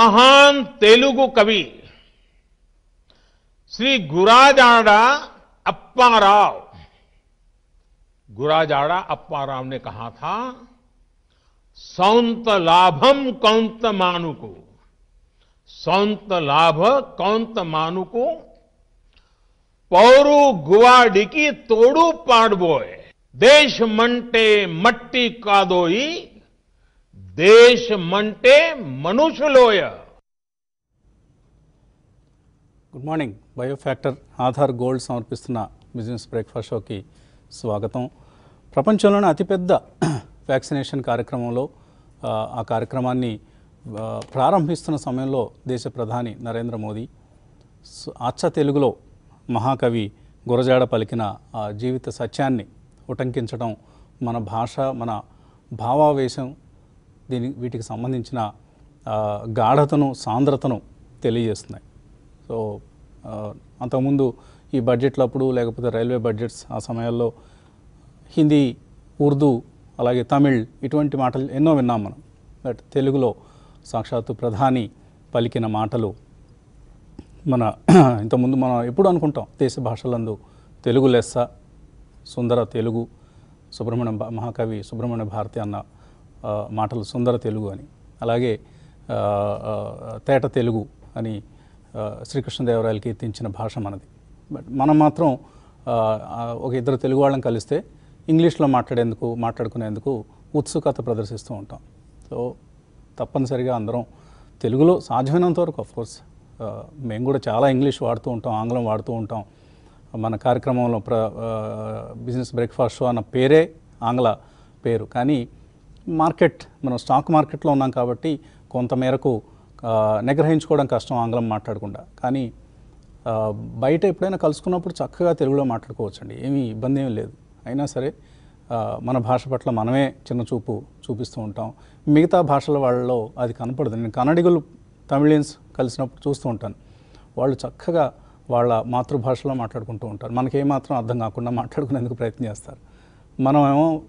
महान तेलुगु कवि श्री गुराजाड़ा अप्पा राव गुराजाड़ा अप्पा राव ने कहा था, सौंत लाभम कौंत मानु को सौंत लाभ कौंत मानु को पौरु गुवाडी की तोड़ू पाड़बोय देश मंटे मट्टी कादोई దేశమంటే మనుషులోయ. Good morning Biofactor Aadhaar Gold సమర్పిస్తున్న బిజినెస్ బ్రేక్ఫాస్ట్ షోకి స్వాగతం. ప్రపంచంలోనే అతిపెద్ద వ్యాక్సినేషన్ కార్యక్రమంలో ఆ, కార్యక్రమాన్ని ప్రారంభిస్తున్న సమయంలో దేశ ప్రధాని నరేంద్ర మోదీ అచ్చ తెలుగులో మహాకవి గురజాడ పలికిన ఆ జీవిత సత్యాన్ని ఉటంకించడం మన భాష మన భావావేశం దీని వీటికి సంబంధించిన గాఢతను సాంద్రతను తెలియజేస్తున్నాయి. సో అంతకుముందు ఈ బడ్జెట్లప్పుడు లేకపోతే రైల్వే బడ్జెట్స్ ఆ సమయాల్లో హిందీ ఉర్దూ అలాగే తమిళ్ ఇటువంటి మాటలు ఎన్నో విన్నాం మనం. బట్ తెలుగులో సాక్షాత్తు ప్రధాని పలికిన మాటలు మన ఇంతకుముందు మనం ఎప్పుడు అనుకుంటాం దేశ భాషలందు తెలుగు లెస్స సుందర తెలుగు సుబ్రహ్మణ్య మహాకవి సుబ్రహ్మణ్య భారతి అన్న మాటలు సుందర తెలుగు అని. అలాగే తేట తెలుగు అని శ్రీకృష్ణదేవరాయలు కీర్తించిన భాష మనది. బట్ మనం మాత్రం ఒక ఇద్దరు తెలుగు వాళ్ళని కలిస్తే ఇంగ్లీష్లో మాట్లాడేందుకు మాట్లాడుకునేందుకు ఉత్సుకత ప్రదర్శిస్తూ ఉంటాం. సో తప్పనిసరిగా అందరం తెలుగులో సాధ్యమైనంత వరకు కోర్స్ మేము కూడా చాలా ఇంగ్లీష్ వాడుతూ ఉంటాం ఆంగ్లం వాడుతూ ఉంటాం. మన కార్యక్రమంలో ప్ర బిజినెస్ బ్రేక్ఫాస్ట్ షో అన్న పేరే ఆంగ్ల పేరు. కానీ మార్కెట్ మనం స్టాక్ మార్కెట్లో ఉన్నాం కాబట్టి కొంతమేరకు నిగ్రహించుకోవడం కష్టం ఆంగ్లం మాట్లాడకుండా. కానీ బయట ఎప్పుడైనా కలుసుకున్నప్పుడు చక్కగా తెలుగులో మాట్లాడుకోవచ్చండి. ఏమీ ఇబ్బంది ఏమీ లేదు. అయినా సరే మన భాష పట్ల మనమే చిన్న చూపు చూపిస్తూ ఉంటాం. మిగతా భాషల వాళ్ళలో అది కనపడదు. నేను కన్నడిగులు తమిళియన్స్ కలిసినప్పుడు చూస్తూ ఉంటాను. వాళ్ళు చక్కగా వాళ్ళ మాతృభాషలో మాట్లాడుకుంటూ ఉంటారు. మనకేమాత్రం అర్థం కాకుండా మాట్లాడుకునేందుకు ప్రయత్నం చేస్తారు. మనమేమో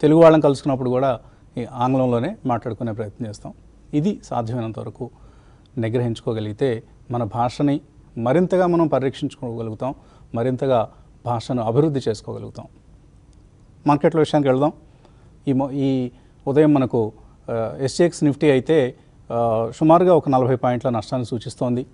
తెలుగు వాళ్ళని కలుసుకున్నప్పుడు కూడా ఈ ఆంగ్లంలోనే మాట్లాడుకునే ప్రయత్నం చేస్తాం. ఇది సాధ్యమైనంత వరకు నిగ్రహించుకోగలిగితే మన భాషని మరింతగా మనం పరిరక్షించుకోగలుగుతాం మరింతగా భాషను అభివృద్ధి చేసుకోగలుగుతాం. మార్కెట్ల విషయానికి వెళ్దాం. ఈ మొ- ఈ ఉదయం మనకు ఎస్జీఎక్స్ నిఫ్టీ అయితే సుమారుగా ఒక నలభై పాయింట్ల నష్టాన్ని సూచిస్తోంది.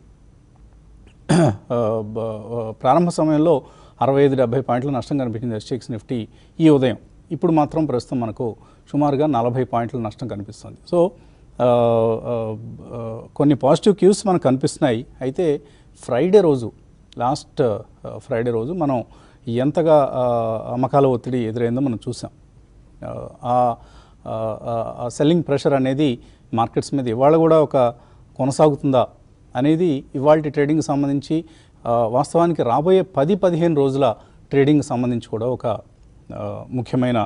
ప్రారంభ సమయంలో అరవై ఐదు డెబ్బై పాయింట్ల నష్టం కనిపించింది ఎస్టీఎక్స్ నిఫ్టీ ఈ ఉదయం. ఇప్పుడు మాత్రం ప్రస్తుతం మనకు సుమారుగా నలభై పాయింట్ల నష్టం కనిపిస్తుంది. సో కొన్ని పాజిటివ్ క్యూస్ మనకు కనిపిస్తున్నాయి. అయితే ఫ్రైడే రోజు లాస్ట్ ఫ్రైడే రోజు మనం ఎంతగా అమ్మకాల ఒత్తిడి ఎదురైందో మనం చూసాం. ఆ సెల్లింగ్ ప్రెషర్ అనేది మార్కెట్స్ మీద ఇవాళ కూడా ఒక కొనసాగుతుందా అనేది ఇవాళ ట్రేడింగ్కి సంబంధించి వాస్తవానికి రాబోయే పది పదిహేను రోజుల ట్రేడింగ్కి సంబంధించి కూడా ఒక ముఖ్యమైన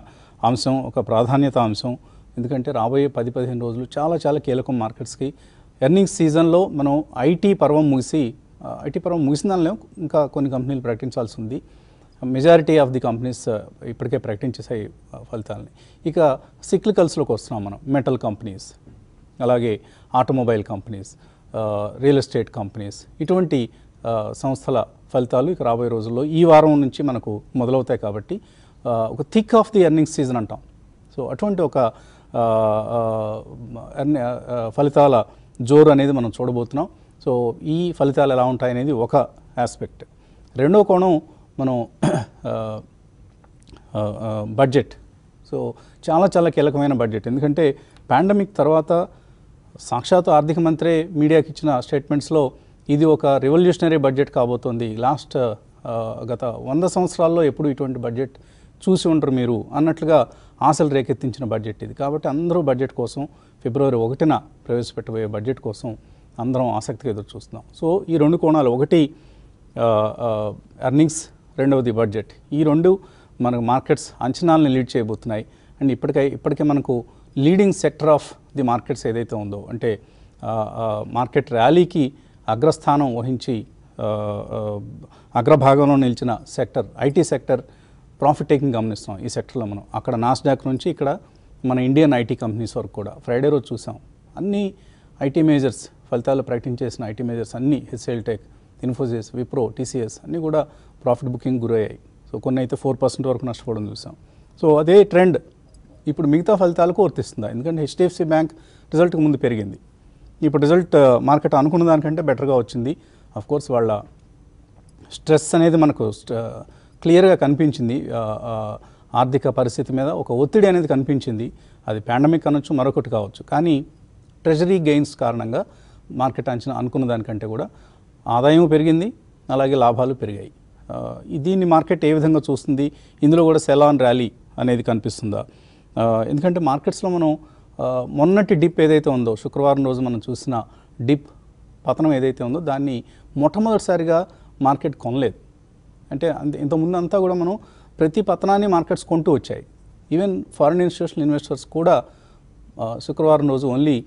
అంశం ఒక ప్రాధాన్యత అంశం. ఎందుకంటే రాబోయే పది పదిహేను రోజులు చాలా చాలా కీలకం మార్కెట్స్కి. ఎర్నింగ్స్ సీజన్లో మనం ఐటీ పర్వం ముగిసి ఐటీ పర్వం ముగిసిందానిలో ఇంకా కొన్ని కంపెనీలు ప్రకటించాల్సి ఉంది. మెజారిటీ ఆఫ్ ది కంపెనీస్ ఇప్పటికే ప్రకటించేసాయి ఫలితాలని. ఇక సిక్లికల్స్లోకి వస్తున్నాం మనం మెటల్ కంపెనీస్ అలాగే automobile companies real estate companies ఇటువంటి సంస్థల ఫలితాలు ఇక రాబోయే రోజుల్లో ఈ వారం నుంచి మనకు మొదలవుతాయి కాబట్టి ఒక thick of the earning season అంటాం. సో అటువంటి ఒక ఎర్ని- ఫలితాల జోరు అనేది మనం చూడబోతున్నాం. సో ఈ ఫలితాలు ఎలా ఉంటాయనేది ఒక ఆస్పెక్ట్. రెండో కోణం మనం బడ్జెట్. సో చాలా చాలా కీలకమైన బడ్జెట్. ఎందుకంటే పాండమిక్ తర్వాత సాక్షాత్ ఆర్థిక మంత్రే మీడియాకి ఇచ్చిన స్టేట్మెంట్స్లో ఇది ఒక రెవల్యూషనరీ బడ్జెట్ కాబోతోంది. లాస్ట్ గత వంద సంవత్సరాల్లో ఎప్పుడు ఇటువంటి బడ్జెట్ చూసి ఉండరు మీరు అన్నట్లుగా ఆశలు రేకెత్తించిన బడ్జెట్ ఇది. కాబట్టి అందరూ బడ్జెట్ కోసం ఫిబ్రవరి ఒకటిన ప్రవేశపెట్టబోయే బడ్జెట్ కోసం అందరం ఆసక్తిగా ఎదురు చూస్తున్నాం. సో ఈ రెండు కోణాలు ఒకటి ఎర్నింగ్స్ రెండవది బడ్జెట్ ఈ రెండు మనకు మార్కెట్స్ అంచనాలను లీడ్ చేయబోతున్నాయి. అండ్ ఇప్పటికే ఇప్పటికే మనకు leading sector of the markets ఏదైతే ఉందో అంటే మార్కెట్ ర్యాలీకి అగ్రస్థానం వహించి అగ్రభాగంలో నిలిచిన sector IT sector profit taking గమనిస్తాం ఈ సెక్టర్లో మనం. అక్కడ నాస్డాక్ నుంచి ఇక్కడ మన ఇండియన్ ఐటీ కంపెనీస్ వరకు కూడా. ఫ్రైడే రోజు చూసాం. అన్ని ఐటీ మేజర్స్ ఫలితాలు ప్రకటించేసిన ఐటీ మేజర్స్ అన్నీ HCL Tech Infosys Wipro TCS అన్నీ కూడా ప్రాఫిట్ బుకింగ్ గురయ్యాయి. సో కొన్ని అయితే ఫోర్ పర్సెంట్ వరకు నష్టపోవడం చూసాం. సో అదే ట్రెండ్ ఇప్పుడు మిగతా ఫలితాలకు వర్తిస్తుందా? ఎందుకంటే హెచ్డిఎఫ్సి బ్యాంక్ రిజల్ట్కి ముందు పెరిగింది. ఇప్పుడు రిజల్ట్ మార్కెట్ అనుకున్న దానికంటే బెటర్గా వచ్చింది. అఫ్ కోర్స్ వాళ్ళ స్ట్రెస్ అనేది మనకు క్లియర్గా కనిపించింది. ఆర్థిక పరిస్థితి మీద ఒక ఒత్తిడి అనేది కనిపించింది. అది పాండమిక్ అనొచ్చు మరొకటి కావచ్చు. కానీ ట్రెజరీ గెయిన్స్ కారణంగా మార్కెట్ అంచనా అనుకున్న దానికంటే కూడా ఆదాయం పెరిగింది అలాగే లాభాలు పెరిగాయి. దీన్ని మార్కెట్ ఏ విధంగా చూస్తుంది? ఇందులో కూడా సెలాన్ ర్యాలీ అనేది కనిపిస్తుందా? ఎందుకంటే మార్కెట్స్లో మనం మొన్నటి డిప్ ఏదైతే ఉందో శుక్రవారం రోజు మనం చూసిన డిప్ పతనం ఏదైతే ఉందో దాన్ని మొట్టమొదటిసారిగా మార్కెట్ కొనలేదు. అంటే ఇంతకుముందు అంతా కూడా మనం ప్రతి పతనాన్ని మార్కెట్స్ కొంటూ వచ్చాయి. ఈవెన్ ఫారిన్ ఇన్స్టిట్యూషనల్ ఇన్వెస్టర్స్ కూడా శుక్రవారం రోజు ఓన్లీ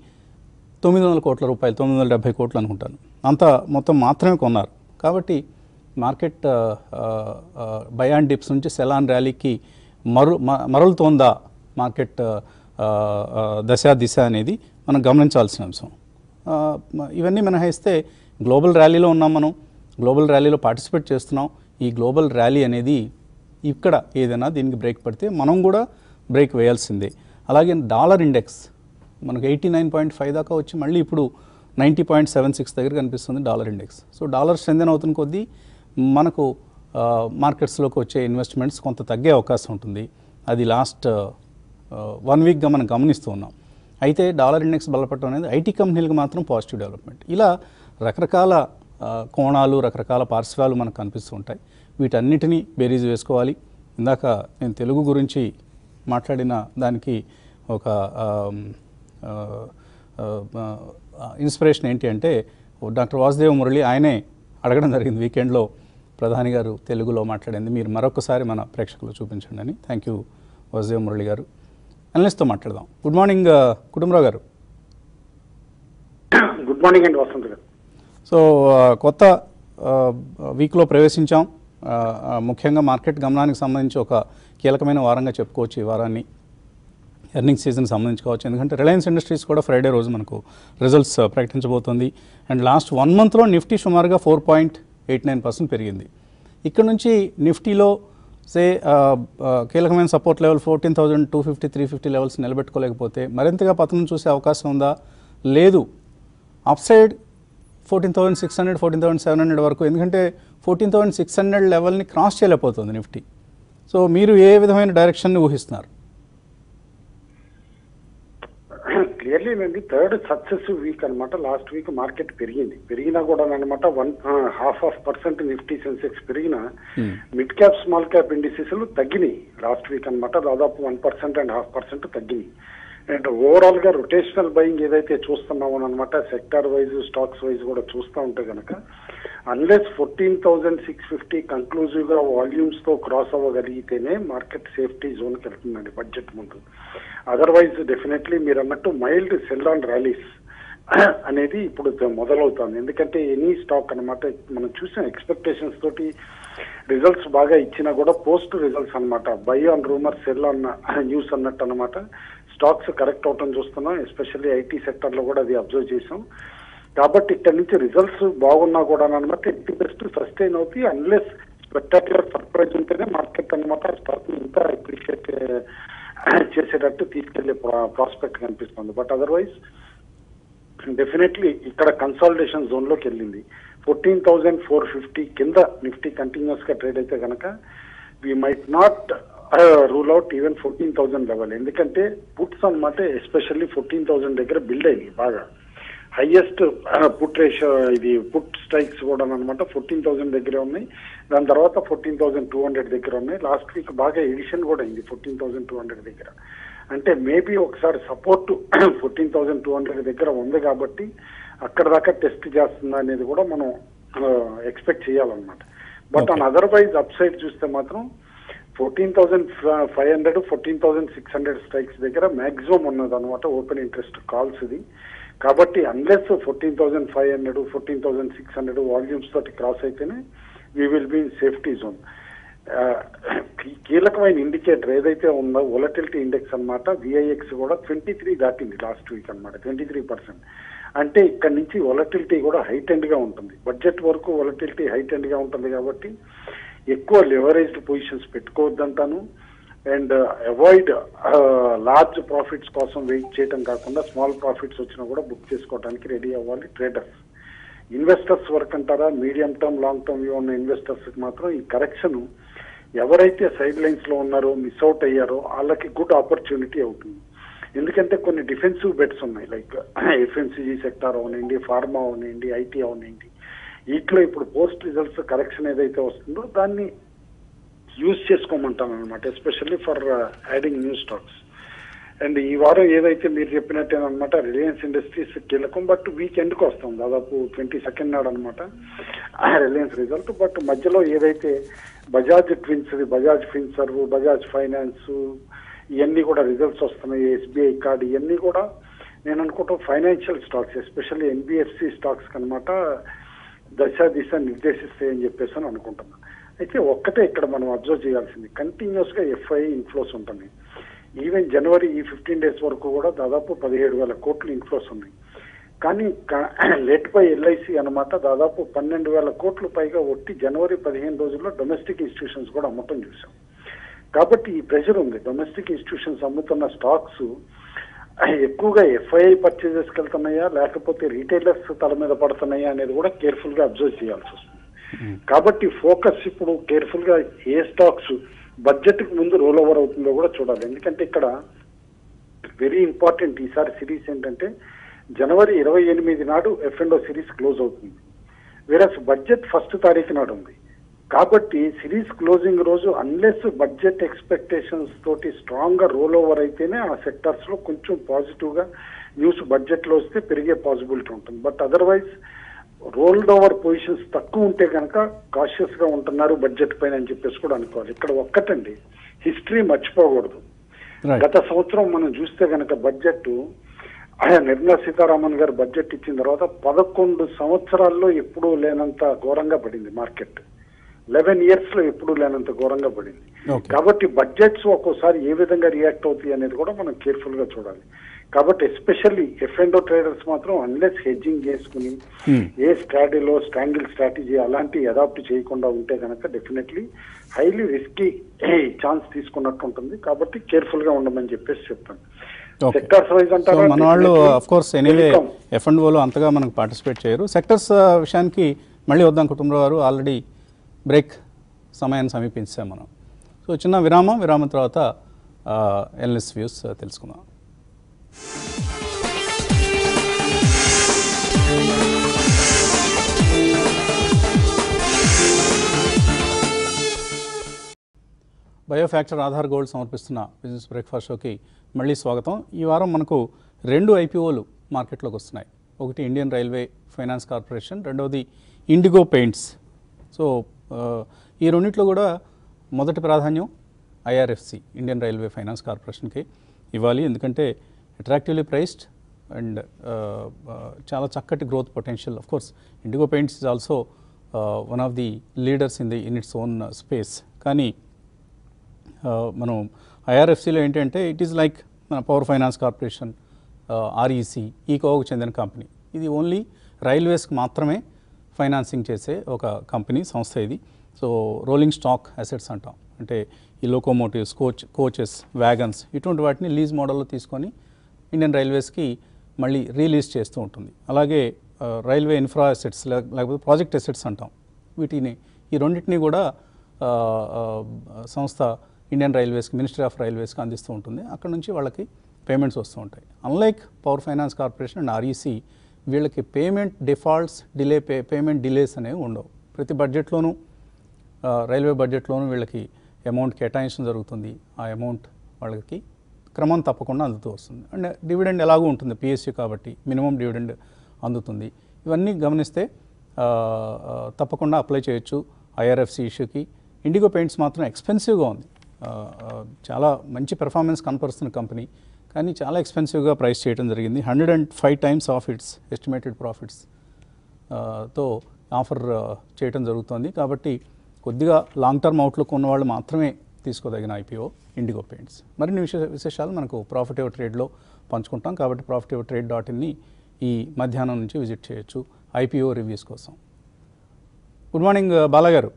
తొమ్మిది వందల కోట్ల రూపాయలు తొమ్మిది వందల డెబ్బై కోట్లు అనుకుంటాను. అంత మొత్తం మాత్రమే కొన్నారు. కాబట్టి మార్కెట్ బై అండ్ డిప్స్ నుంచి సెలాన్ ర్యాలీకి మరు మ- మరలుతోందా మార్కెట్ దశ దిశ అనేది మనం గమనించాల్సిన అంశం. ఇవన్నీ మినహాయిస్తే గ్లోబల్ ర్యాలీలో ఉన్నాం మనం. గ్లోబల్ ర్యాలీలో పార్టిసిపేట్ చేస్తున్నాం. ఈ గ్లోబల్ ర్యాలీ అనేది ఇక్కడ ఏదైనా దీనికి బ్రేక్ పడితే మనం కూడా బ్రేక్ వేయాల్సిందే. అలాగే డాలర్ ఇండెక్స్ మనకు ఎయిటీ నైన్ పాయింట్ ఫైవ్ దాకా వచ్చి మళ్ళీ ఇప్పుడు నైంటీ పాయింట్ సెవెన్ సిక్స్ దగ్గర కనిపిస్తుంది dollar index. So dollar strengthen అవుతున్న కొద్దీ మనకు మార్కెట్స్లోకి వచ్చే ఇన్వెస్ట్మెంట్స్ కొంత తగ్గే అవకాశం ఉంటుంది. అది లాస్ట్ వన్ వీక్గా మనం గమనిస్తూ ఉన్నాం. అయితే డాలర్ ఇండెక్స్ బలపడటం అనేది ఐటీ కంపెనీలకు మాత్రం పాజిటివ్ డెవలప్మెంట్. ఇలా రకరకాల కోణాలు రకరకాల పార్శ్వాలు మనకు కనిపిస్తూ ఉంటాయి. వీటన్నిటినీ బేరీజ్ వేసుకోవాలి. ఇందాక నేను తెలుగు గురించి మాట్లాడిన దానికి ఒక ఇన్స్పిరేషన్ ఏంటి అంటే డాక్టర్ వాసుదేవ మురళి ఆయనే అడగడం జరిగింది వీకెండ్లో. ప్రధాని గారు తెలుగులో మాట్లాడింది. మీరు మరొకసారి మన ప్రేక్షకులు చూపించండి అని. థ్యాంక్ యూ వాసుదేవ మురళి గారు. అనలిస్ట్తో మాట్లాడదాం. గుడ్ మార్నింగ్ కుటుంబరావు గారు. గుడ్ మార్నింగ్ అండి వసంత్ గారు. సో కొత్త వీక్లో ప్రవేశించాం. ముఖ్యంగా మార్కెట్ గమనానికి సంబంధించి ఒక కీలకమైన వారంగా చెప్పుకోవచ్చు ఈ వారాన్ని. ఎర్నింగ్ సీజన్ సంబంధించి కావచ్చు. ఎందుకంటే రిలయన్స్ ఇండస్ట్రీస్ కూడా ఫ్రైడే రోజు మనకు రిజల్ట్స్ ప్రకటించబోతుంది. అండ్ లాస్ట్ వన్ మంత్లో నిఫ్టీ సుమారుగా four point eight nine percent పెరిగింది. ఇక్కడ నుంచి నిఫ్టీలో సే కీలకమైన support level fourteen thousand two fifty three fifty levels నిలబెట్టుకోలేకపోతే మరింతగా పతనం చూసే అవకాశం ఉందా? లేదు. Upside fourteen thousand six hundred fourteen thousand seven hundred వరకు. ఎందుకంటే ఫోర్టీన్ థౌసండ్ సిక్స్ హండ్రెడ్ లెవెల్ని క్రాస్ చేయలేకపోతుంది నిఫ్టీ. సో మీరు ఏ విధమైన డైరెక్షన్ని ఊహిస్తున్నారు? క్లియర్లీ అండి థర్డ్ సక్సెసివ్ వీక్ అన్నమాట. లాస్ట్ వీక్ మార్కెట్ పెరిగింది. పెరిగినా కూడా అనమాట one half of percent Nifty Sensex పెరిగిన mid cap small cap indices తగ్గినాయి. లాస్ట్ వీక్ అన్నమాట దాదాపు one percent and half percent తగ్గినాయి. అండ్ ఓవరాల్గా రొటేషనల్ బయింగ్ ఏదైతే చూస్తున్నామో అనమాట సెక్టార్ వైజ్ స్టాక్స్ వైజ్ కూడా చూస్తూ ఉంటే కనుక unless fourteen thousand six fifty కంక్లూజివ్గా వాల్యూమ్స్తో క్రాస్ అవ్వగలిగితేనే మార్కెట్ సేఫ్టీ జోన్కి వెళ్తుందండి బడ్జెట్ ముందు. అదర్వైజ్ డెఫినెట్లీ మీరు అన్నట్టు మైల్డ్ సెల్ ఆన్ ర్యాలీస్ అనేది ఇప్పుడు మొదలవుతుంది. ఎందుకంటే ఎనీ స్టాక్ అనమాట మనం చూసిన ఎక్స్పెక్టేషన్స్ తోటి రిజల్ట్స్ బాగా ఇచ్చినా కూడా పోస్ట్ రిజల్ట్స్ అన్నమాట. Buy on rumour sell on news అన్నట్టు అనమాట స్టాక్స్ కరెక్ట్ అవటం చూస్తున్నాం ఎస్పెషల్లీ ఐటీ సెక్టర్లో కూడా అది అబ్జర్వ్ చేసాం కాబట్టి ఇక్కడ నుంచి రిజల్ట్స్ బాగున్నా కూడా అనమాట ఎట్టి బెస్ట్ సస్టైన్ అవుతాయి అన్లెస్ స్పెక్టాక్యులర్ సర్ప్రైజ్ ఉంటేనే మార్కెట్ అనమాట స్టాక్ ఇంకా అప్రిషియేట్ చేసేటట్టు తీసుకెళ్ళే ప్రాస్పెక్ట్ కనిపిస్తుంది. బట్ అదర్వైజ్ డెఫినెట్లీ ఇక్కడ కన్సాలిడేషన్ జోన్లోకి వెళ్ళింది. ఫోర్టీన్ థౌజండ్ ఫోర్ ఫిఫ్టీ కింద నిఫ్టీ కంటిన్యూస్గా ట్రేడ్ అయితే కనుక we might not rule out even fourteen thousand level ఎందుకంటే పుట్స్ అన్నమాట ఎస్పెషల్లీ ఫోర్టీన్ థౌజండ్ దగ్గర బిల్డ్ అయింది బాగా. హైయెస్ట్ పుట్ రేషియో ఇది పుట్ స్ట్రైక్స్ కూడా అనమాట ఫోర్టీన్ థౌసండ్ దగ్గరే ఉన్నాయి. దాని తర్వాత ఫోర్టీన్ థౌసండ్ టూ హండ్రెడ్ దగ్గర ఉన్నాయి. లాస్ట్ వీక్ బాగా ఎడిషన్ కూడా అయింది ఫోర్టీన్ థౌసండ్ టూ హండ్రెడ్ దగ్గర. అంటే మేబీ ఒకసారి support fourteen thousand two hundred దగ్గర ఉంది కాబట్టి అక్కడ దాకా టెస్ట్ చేస్తుందా అనేది కూడా మనం ఎక్స్పెక్ట్ చేయాలన్నమాట. But on otherwise upside చూస్తే మాత్రం fourteen thousand five hundred fourteen thousand six hundred strikes దగ్గర మాక్సిమం ఉన్నది అనమాట ఓపెన్ ఇంట్రెస్ట్ కాల్స్ ఇది. కాబట్టి unless fourteen thousand five hundred fourteen thousand six hundred volumes తోటి క్రాస్ అయితేనే we will be in safety zone కీలకమైన ఇండికేటర్ ఏదైతే ఉందో వొలటిలిటీ ఇండెక్స్ అన్నమాట విఐఎక్స్ కూడా ట్వంటీ త్రీ దాటింది లాస్ట్ వీక్ అనమాట ట్వంటీ త్రీ పర్సెంట్ అంటే ఇక్కడ నుంచి వొలటిలిటీ కూడా హైటెండ్గా ఉంటుంది. బడ్జెట్ వరకు వొలటిలిటీ హైటెండ్గా ఉంటుంది కాబట్టి ఎక్కువ లెవరేజ్డ్ పొజిషన్స్ పెట్టుకోవద్దంటాను. అండ్ అవాయిడ్ లార్జ్ ప్రాఫిట్స్ కోసం వెయిట్ చేయడం కాకుండా స్మాల్ ప్రాఫిట్స్ వచ్చినా కూడా బుక్ చేసుకోవడానికి రెడీ అవ్వాలి ట్రేడర్స్ ఇన్వెస్టర్స్ వర్క్ అంటారా? Medium term long term view ఉన్న ఇన్వెస్టర్స్ మాత్రం ఈ కరెక్షన్ ఎవరైతే సైడ్ లైన్స్లో ఉన్నారో మిస్ అవుట్ అయ్యారో వాళ్ళకి గుడ్ ఆపర్చునిటీ అవుతుంది. ఎందుకంటే కొన్ని డిఫెన్సివ్ బెట్స్ ఉన్నాయి. లైక్ ఎఫ్ఎంసీజీ సెక్టార్ అవనండి ఫార్మా అవనండి ఐటీ అవనండి వీటిలో ఇప్పుడు పోస్ట్ రిజల్ట్స్ కరెక్షన్ ఏదైతే వస్తుందో దాన్ని యూజ్ చేసుకోమంటాను అనమాట especially for uh, adding new stocks. And ఈ వారం ఏదైతే మీరు చెప్పినట్టేనమాట రిలయన్స్ ఇండస్ట్రీస్ కీలకం బట్ వీకెండ్కి వస్తాం. దాదాపు ట్వంటీ సెకండ్ నాడు అనమాట రిలయన్స్ రిజల్ట్. బట్ మధ్యలో ఏదైతే Bajaj twins Bajaj Finserv Bajaj finance ఇవన్నీ కూడా రిజల్ట్స్ వస్తున్నాయి. ఎస్బీఐ కార్డు ఇవన్నీ కూడా నేను అనుకుంటా financial stocks especially NBFC stocks కనమాట దశ దిశ నిర్దేశిస్తాయని చెప్పేసి అని అనుకుంటున్నాను అయితే ఒక్కటే ఇక్కడ మనం అబ్జర్వ్ చేయాల్సింది. కంటిన్యూస్గా ఎఫ్ఐ ఇన్ఫ్లోస్ ఉంటుంది ఈవెన్ జనవరి ఈ ఫిఫ్టీన్ డేస్ వరకు కూడా దాదాపు పదిహేడు వేల కోట్లు ఇన్ఫ్లోస్ ఉన్నాయి. కానీ లెట్ బై ఎల్ఐసి అనమాట దాదాపు పన్నెండు వేల కోట్లు పైగా ఒట్టి జనవరి పదిహేను రోజుల్లో డొమెస్టిక్ ఇన్స్టిట్యూషన్స్ కూడా అమ్మటం చూసాం కాబట్టి ఈ ప్రెషర్ ఉంది. డొమెస్టిక్ ఇన్స్టిట్యూషన్స్ అమ్ముతున్న స్టాక్స్ ఎక్కువగా ఎఫ్ఐఐ పర్చేజెస్కి వెళ్తున్నాయా లేకపోతే రీటైలర్స్ తల మీద పడుతున్నాయా అనేది కూడా కేర్ఫుల్గా అబ్జర్వ్ చేయాల్సి వస్తుంది. కాబట్టి ఫోకస్ ఇప్పుడు కేర్ఫుల్గా ఏ స్టాక్స్ బడ్జెట్కి ముందు రోల్ ఓవర్ అవుతుందో కూడా చూడాలి. ఎందుకంటే ఇక్కడ వెరీ ఇంపార్టెంట్ ఈసారి సిరీస్ ఏంటంటే జనవరి ఇరవై ఎనిమిది నాడు ఎఫ్ అండ్ సిరీస్ క్లోజ్ అవుతుంది. వేరస్ బడ్జెట్ ఫస్ట్ తారీఖు నాడు ఉంది. కాబట్టి సిరీస్ క్లోజింగ్ రోజు అన్లెస్ బడ్జెట్ ఎక్స్పెక్టేషన్స్ తోటి స్ట్రాంగ్గా రోల్ ఓవర్ అయితేనే ఆ సెక్టార్స్లో కొంచెం పాజిటివ్గా న్యూస్ బడ్జెట్లో వస్తే పెరిగే పాసిబిలిటీ ఉంటుంది. But otherwise rolled over positions తక్కువ ఉంటే కనుక కాషియస్గా ఉంటున్నారు బడ్జెట్ పైన అని చెప్పేసి కూడా అనుకోవాలి. ఇక్కడ ఒక్కటండి హిస్టరీ మర్చిపోకూడదు. గత సంవత్సరం మనం చూస్తే కనుక బడ్జెట్ నిర్మలా సీతారామన్ గారు బడ్జెట్ ఇచ్చిన తర్వాత పదకొండు సంవత్సరాల్లో ఎప్పుడూ లేనంత ఘోరంగా పడింది మార్కెట్ లెవెన్ ఇయర్స్లో ఎప్పుడూ లేనంత ఘోరంగా పడింది. కాబట్టి బడ్జెట్స్ ఒక్కోసారి ఏ విధంగా రియాక్ట్ అవుతాయి అనేది కూడా మనం కేర్ఫుల్గా చూడాలి. కాబట్టి ఎస్పెషల్లీ ఎఫ్ అండ్ ట్రేడర్స్ మాత్రం అన్లెస్ హెడ్జింగ్ చేసుకుని Hmm. ఏ స్ట్రాటజీలో స్ట్రాంగిల్ స్ట్రాటజీ అలాంటి అడాప్ట్ చేయకుండా ఉంటే కనుక డెఫినెట్లీ హైలీ రిస్కీ ఛాన్స్ తీసుకున్నట్టు ఉంటుంది. కాబట్టి కేర్ఫుల్గా ఉండమని చెప్పేసి చెప్తాను. సెక్టార్స్ వైజ్ సో అంటారా? మన వాళ్ళు of course anyway Telecom. F and Ola అంతగా మనకు పార్టిసిపేట్ చేయరు. సెక్టర్స్ విషయానికి మళ్ళీ వద్దాం కుటుంబరావు గారు. ఆల్రెడీ బ్రేక్ సమయాన్ని సమీపించాం మనం. సో చిన్న విరామం విరామం తర్వాత ఎల్ఎస్ వ్యూస్ తెలుసుకుందాం. బయోఫ్యాక్చర్ ఆధార్ గోల్డ్ సమర్పిస్తున్న బిజినెస్ బ్రేక్ఫాస్ట్ షోకి మళ్ళీ స్వాగతం. ఈ వారం మనకు రెండు ఐపీఓలు మార్కెట్లోకి వస్తున్నాయి. ఒకటి ఇండియన్ రైల్వే ఫైనాన్స్ కార్పొరేషన్ రెండవది ఇండిగో పెయింట్స్. సో ఈ రెండిట్లో కూడా మొదటి ప్రాధాన్యం ఐఆర్ఎఫ్సి ఇండియన్ రైల్వే ఫైనాన్స్ కార్పొరేషన్కి ఇవ్వాలి. ఎందుకంటే అట్రాక్టివ్లీ ప్రైస్డ్ అండ్ చాలా చక్కటి growth potential of course Indigo Paints is also one of the leaders in the in its own space కానీ మనం ఐఆర్ఎఫ్సిలో ఏంటంటే ఇట్ ఈస్ లైక్ మన పవర్ ఫైనాన్స్ కార్పొరేషన్ ఆర్ఈసి ఈ చెందిన కంపెనీ ఇది ఓన్లీ రైల్వేస్కి మాత్రమే ఫైనాన్సింగ్ చేసే ఒక కంపెనీ సంస్థ ఇది. సో రోలింగ్ స్టాక్ అసెట్స్ అంటాం. అంటే ఈ లోకోమోటివ్స్ కోచ్ కోచెస్ వ్యాగన్స్ ఇటువంటి వాటిని లీజ్ మోడల్లో తీసుకొని ఇండియన్ రైల్వేస్కి మళ్ళీ రీలీజ్ చేస్తూ ఉంటుంది. అలాగే రైల్వే ఇన్ఫ్రా అసెట్స్ లేకపోతే ప్రాజెక్ట్ అసెట్స్ అంటాం. వీటిని ఈ రెండింటిని కూడా సంస్థ ఇండియన్ రైల్వేస్కి మినిస్ట్రీ ఆఫ్ రైల్వేస్కి అందిస్తూ ఉంటుంది. అక్కడ నుంచి వాళ్ళకి పేమెంట్స్ వస్తూ ఉంటాయి. Unlike power finance corporation and REC వీళ్ళకి payment defaults delay pay payment delays అనేవి ఉండవు. ప్రతి బడ్జెట్లోనూ రైల్వే బడ్జెట్లోనూ వీళ్ళకి అమౌంట్ కేటాయించడం జరుగుతుంది. ఆ అమౌంట్ వాళ్ళకి క్రమం తప్పకుండా అందుతూ వస్తుంది. అండ్ డివిడెండ్ ఎలాగూ ఉంటుంది పిఎస్సీ కాబట్టి మినిమం డివిడెండ్ అందుతుంది. ఇవన్నీ గమనిస్తే తప్పకుండా అప్లై చేయొచ్చు ఐఆర్ఎఫ్సి ఇష్యూకి. ఇండిగో పెయింట్స్ మాత్రం ఎక్స్పెన్సివ్గా ఉంది. చాలా మంచి పెర్ఫార్మెన్స్ కనపరుస్తున్న కంపెనీ. కానీ చాలా ఎక్స్పెన్సివ్గా ప్రైస్ చేయడం జరిగింది. Hundred and five times of its estimated ప్రాఫిట్స్తో offer ఆ, చేయటం జరుగుతోంది. కాబట్టి కొద్దిగా లాంగ్ టర్మ్ అవుట్లుక్ ఉన్న వాళ్ళు మాత్రమే తీసుకోదగిన ఐపీఓ ఇండిగో పెయింట్స్ మరిన్ని విశేష విశేషాలు మనకు ప్రాఫిట్ ఎవర్ ట్రేడ్లో పంచుకుంటాం. కాబట్టి ప్రాఫిట్ ఎవర్ ట్రేడ్ డాట్ ఇన్ని ఈ మధ్యాహ్నం నుంచి విజిట్ చేయొచ్చు ఐపీఓ రివ్యూస్ కోసం. గుడ్ మార్నింగ్ బాలా గారు.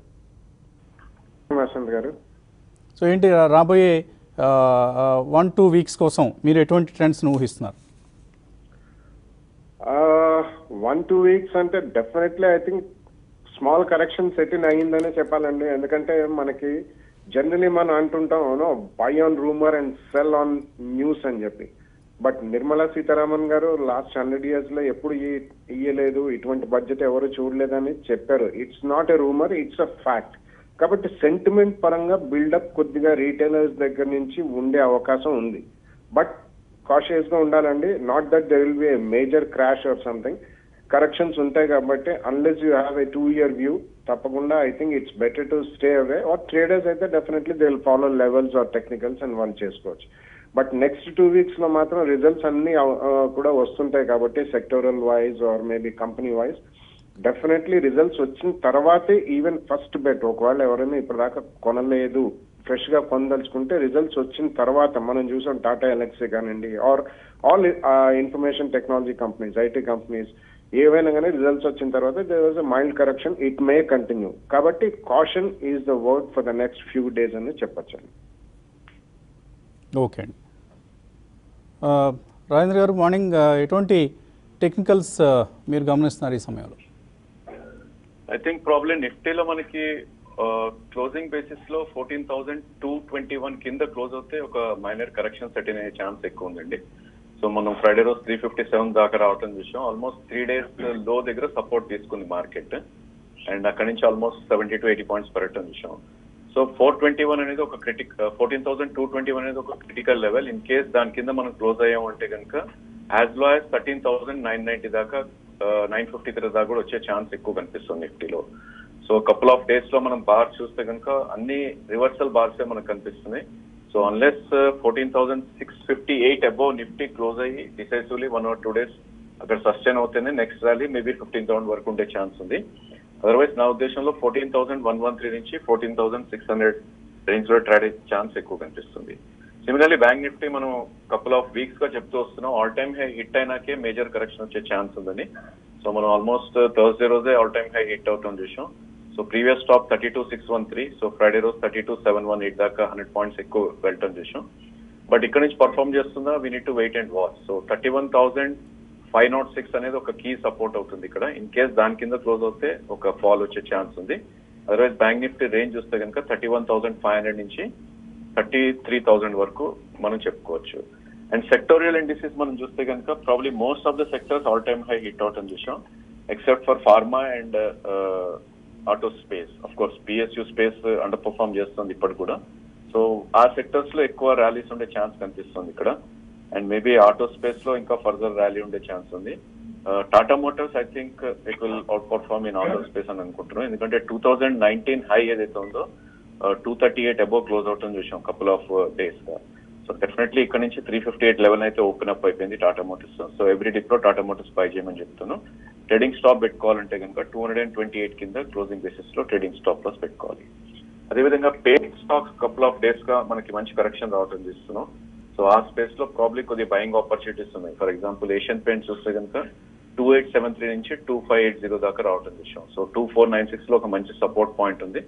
సో ఏంటి రాబోయే వన్ టూ వీక్స్ కోసం మీరు ఎటువంటి ట్రెండ్స్ను ఊహిస్తున్నారు? వన్ టూ వీక్స్ అంటే definitely I think small correction settle అయ్యిందనే చెప్పాలండి. ఎందుకంటే మనకి జనరలీ మనం అంటుంటాం అవును buy on rumour and sell on news అని చెప్పి. బట్ నిర్మలా సీతారామన్ గారు లాస్ట్ హండ్రెడ్ ఇయర్స్లో ఎప్పుడు ఇయ్యలేదు ఇటువంటి బడ్జెట్ ఎవరు చూడలేదని చెప్పారు. It's not a rumour it's a fact కాబట్టి సెంటిమెంట్ పరంగా బిల్డప్ కొద్దిగా రీటైలర్స్ దగ్గర నుంచి ఉండే అవకాశం ఉంది. బట్ కాషియస్గా ఉండాలండి. Not that there will be a major crash or something corrections ఉంటాయి కాబట్టి unless you have a two year view తప్పకుండా I think it's better to stay away or traders అయితే definitely they will follow levels or technicals and వాళ్ళు చేసుకోవచ్చు. But next two వీక్స్లో మాత్రం results అన్ని కూడా వస్తుంటాయి కాబట్టి sectoral wise or maybe company wise definitely results వచ్చిన తర్వాతే ఈవెన్ ఫస్ట్ బెట్ ఒకవేళ ఎవరైనా ఇప్పటిదాకా కొనలేదు ఫ్రెష్గా కొనదలుచుకుంటే రిజల్ట్స్ వచ్చిన తర్వాత మనం చూసాం టాటా ఎలక్సీ కానివ్వండి or all information technology companies IT companies ఏవైనా కానీ రిజల్ట్స్ వచ్చిన తర్వాత there was a mild correction it may continue కాబట్టి caution is the word for the next few days అని చెప్పచ్చండి ఓకే అండి రాజేంద్ర గారు మార్నింగ్ ఎటువంటి టెక్నికల్స్ మీరు గమనిస్తున్నారు ఈ సమయంలో. ఐ థింక్ ప్రాబ్లం నిఫ్టీలో మనకి క్లోజింగ్ బేసిస్లో fourteen thousand two twenty one కింద క్లోజ్ అవుతే ఒక మైనర్ కరెక్షన్ సెట్ అయ్యే ఛాన్స్ ఎక్కువ ఉందండి. సో మనం ఫ్రైడే రోజు త్రీ ఫిఫ్టీ సెవెన్ దాకా రావటం చూసాం. ఆల్మోస్ట్ త్రీ డేస్లో దగ్గర సపోర్ట్ తీసుకుంది మార్కెట్ అండ్ అక్కడి నుంచి almost seventy to eighty points పెరగటం చూసాం. సో ఫోర్ ట్వంటీ వన్ అనేది ఒక critic fourteen thousand two twenty one అనేది ఒక క్రిటికల్ లెవెల్ ఇన్ కేస్ దాని కింద మనం క్లోజ్ అయ్యామంటే కనుక యాజ్లో as thirteen thousand nine ninety దాకా నైన్ ఫిఫ్టీ త్రీ దాకా కూడా వచ్చే ఛాన్స్ ఎక్కువ కనిపిస్తుంది నిఫ్టీలో సో కపుల్ ఆఫ్ డేస్లో మనం బార్ చూస్తే కనుక అన్ని రివర్సల్ బార్స్ మనకు కనిపిస్తున్నాయి so unless fourteen thousand six fifty eight above Nifty close అయ్యి decisively one or two days అక్కడ సస్టైన్ అవుతుంది next rally maybe fifteen thousand వరకు ఉండే ఛాన్స్ ఉంది. అదర్వైజ్ నా ఉద్దేశంలో fourteen thousand one one three నుంచి ఫోర్టీన్ థౌసండ్ సిక్స్ హండ్రెడ్ రేంజ్లో ట్రేడ్ ఛాన్స్ ఎక్కువ కనిపిస్తుంది. సిమిలర్లీ బ్యాంక్ నిఫ్టీ మనం కపుల్ ఆఫ్ వీక్స్గా చెప్తూ వస్తున్నాం. ఆల్ టైమ్ హై హిట్ అయినాకే మేజర్ కరెక్షన్ వచ్చే ఛాన్స్ ఉందని. సో మనం ఆల్మోస్ట్ థర్స్డే uh, రోజే ఆల్ టైమ్ హై హిట్ అవుతాం చూసాం. So previous top thirty two six one three so Friday రోజు thirty two seven one eight దాకా హండ్రెడ్ పాయింట్స్ ఎక్కువ వెళ్ళటం చూసాం. బట్ ఇక్కడ నుంచి పర్ఫామ్ చేస్తుందా we need to wait and watch so thirty one thousand five not six అనేది ఒక కీ సపోర్ట్ అవుతుంది ఇక్కడ. ఇన్ కేస్ దాని కింద క్లోజ్ అవుతే ఒక ఫాల్ వచ్చే ఛాన్స్ ఉంది. అదర్వైజ్ బ్యాంక్ నిఫ్టీ రేంజ్ చూస్తే కనుక thirty one thousand five hundred నుంచి థర్టీ త్రీ థౌజండ్ వరకు మనం చెప్పుకోవచ్చు. అండ్ సెక్టోరియల్ ఇండిసెస్ మనం చూస్తే కనుక probably most of the sectors all time high hit out అని చూసాం. Except for pharma and auto space of course PSU space underperform చేస్తుంది ఇప్పటి కూడా. సో ఆ సెక్టర్స్లో ఎక్కువ ర్యాలీస్ ఉండే ఛాన్స్ కనిపిస్తుంది ఇక్కడ. అండ్ మేబీ ఆటో స్పేస్లో ఇంకా ఫర్దర్ ర్యాలీ ఉండే ఛాన్స్ ఉంది. Tata Motors I think it will out perform in auto space అని అనుకుంటున్నాం. ఎందుకంటే టూ థౌజండ్ నైన్టీన్ హై ఏదైతే ఉందో two thirty eight above close out చూసాం కపుల్ ఆఫ్ డేస్గా. సో డెఫినెట్లీ ఇక్కడ నుంచి త్రీ ఫిఫ్టీ ఎయిట్ లెవెల్ అయితే ఓపెన్ అప్ అయిపోయింది టాటా మోటార్స్ సో ఎవ్రీ డిప్లో టాటా మోటార్స్ బై చేయమని చెప్తాను ట్రేడింగ్ స్టాప్ పెట్టుకోవాలంటే కనుక two hundred and twenty eight కింద క్లోజింగ్ బేసిస్లో ట్రేడింగ్ స్టాప్ లాస్ పెట్టుకోవాలి. అదేవిధంగా పే స్టాక్స్ కపుల్ ఆఫ్ డేస్గా మనకి మంచి కరెక్షన్ రావడం చూస్తున్నాం. సో ఆ స్పేస్లో ప్రాబ్లీ కొద్ది బయింగ్ ఆపర్చునిటీస్ ఉన్నాయి. ఫర్ ఎగ్జాంపుల్ ఏషియన్ పెయింట్స్ చూస్తే కనుక టూ ఎయిట్ సెవెన్ త్రీ నుంచి టూ ఫైవ్ ఎయిట్ జీరో దాకా రావడం చూసాం. సో టూ ఫోర్ నైన్ సిక్స్లో ఒక మంచి సపోర్ట్ పాయింట్ ఉంది.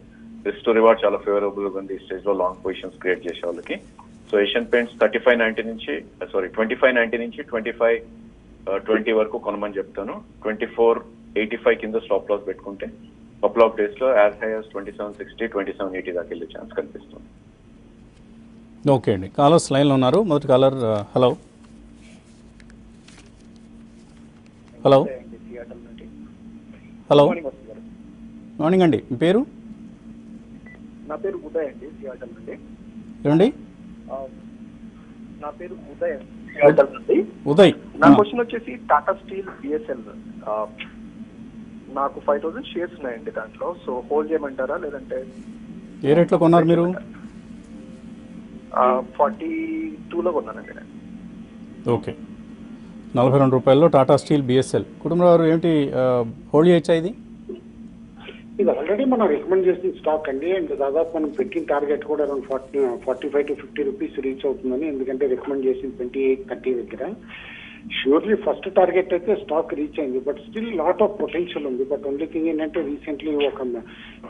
రిస్ట్ రివార్డ్ చాలా ఫేవరబుల్గా ఉంది. ఈ స్టేజ్లో లాంగ్ పొజిషన్స్ క్రియేట్ చేసే వాళ్ళకి. So Asian Paints thirty five ninety నుంచి సారీ ట్వంటీ ఫైవ్ నైన్టీ నుంచి ట్వంటీ ఫైవ్ ట్వంటీ వరకు కొనమని చెప్తాను. ట్వంటీ ఫోర్ ఎయిటీ ఫైవ్ కింద స్టాప్ లాస్ పెట్టుకుంటే కపుల్ ఆఫ్ డేస్లో as high as twenty seven sixty twenty seven eighty దాకా వెళ్ళే ఛాన్స్ కనిపిస్తుంది. ఓకే అండి. కాలర్స్ లైన్లో ఉన్నారు. మొదటి caller hello hello hello morning అండి. మీ పేరు? నా పేరు ఉదయ్ అండి సియాటల్ నుండి. ఏమండి? నా పేరు ఉదయ్ అండి సియాటల్ నుండి. ఉదయ్. నా క్వశ్చన్ వచ్చేసి టాటా స్టీల్ బిఎస్ఎల్ నాకు ఫైవ్ థౌసండ్ షేర్స్ ఉన్నాయండి దాంట్లో సో హోల్డ్ చేయమంటారా లేదంటే? ఏ రేట్లో కొన్నారు మీరు? ఫార్టీ టూలో కొన్నానండి నేను. ఓకే. నలభై రెండు రూపాయల్లో టాటా స్టీల్ బిఎస్ఎల్ కుటుంబరావు ఏంటి ఆ, హోల్డ్ చేయొచ్చా ఇది? ఇది ఆల్రెడీ మనం రికమెండ్ చేసిన స్టాక్ అండి. అండ్ దాదాపు మనం పెట్టిన టార్గెట్ కూడా around forty forty five to fifty rupees reach అవుతుందని ఎందుకంటే రికమెండ్ చేసిన ట్వంటీ ఎయిట్ థర్టీ దగ్గర. ష్యూర్లీ ఫస్ట్ టార్గెట్ అయితే స్టాక్ రీచ్ అయింది but still lot of potential ఉంది. బట్ ఓన్లీ థింగ్ ఏంటంటే రీసెంట్లీ ఒక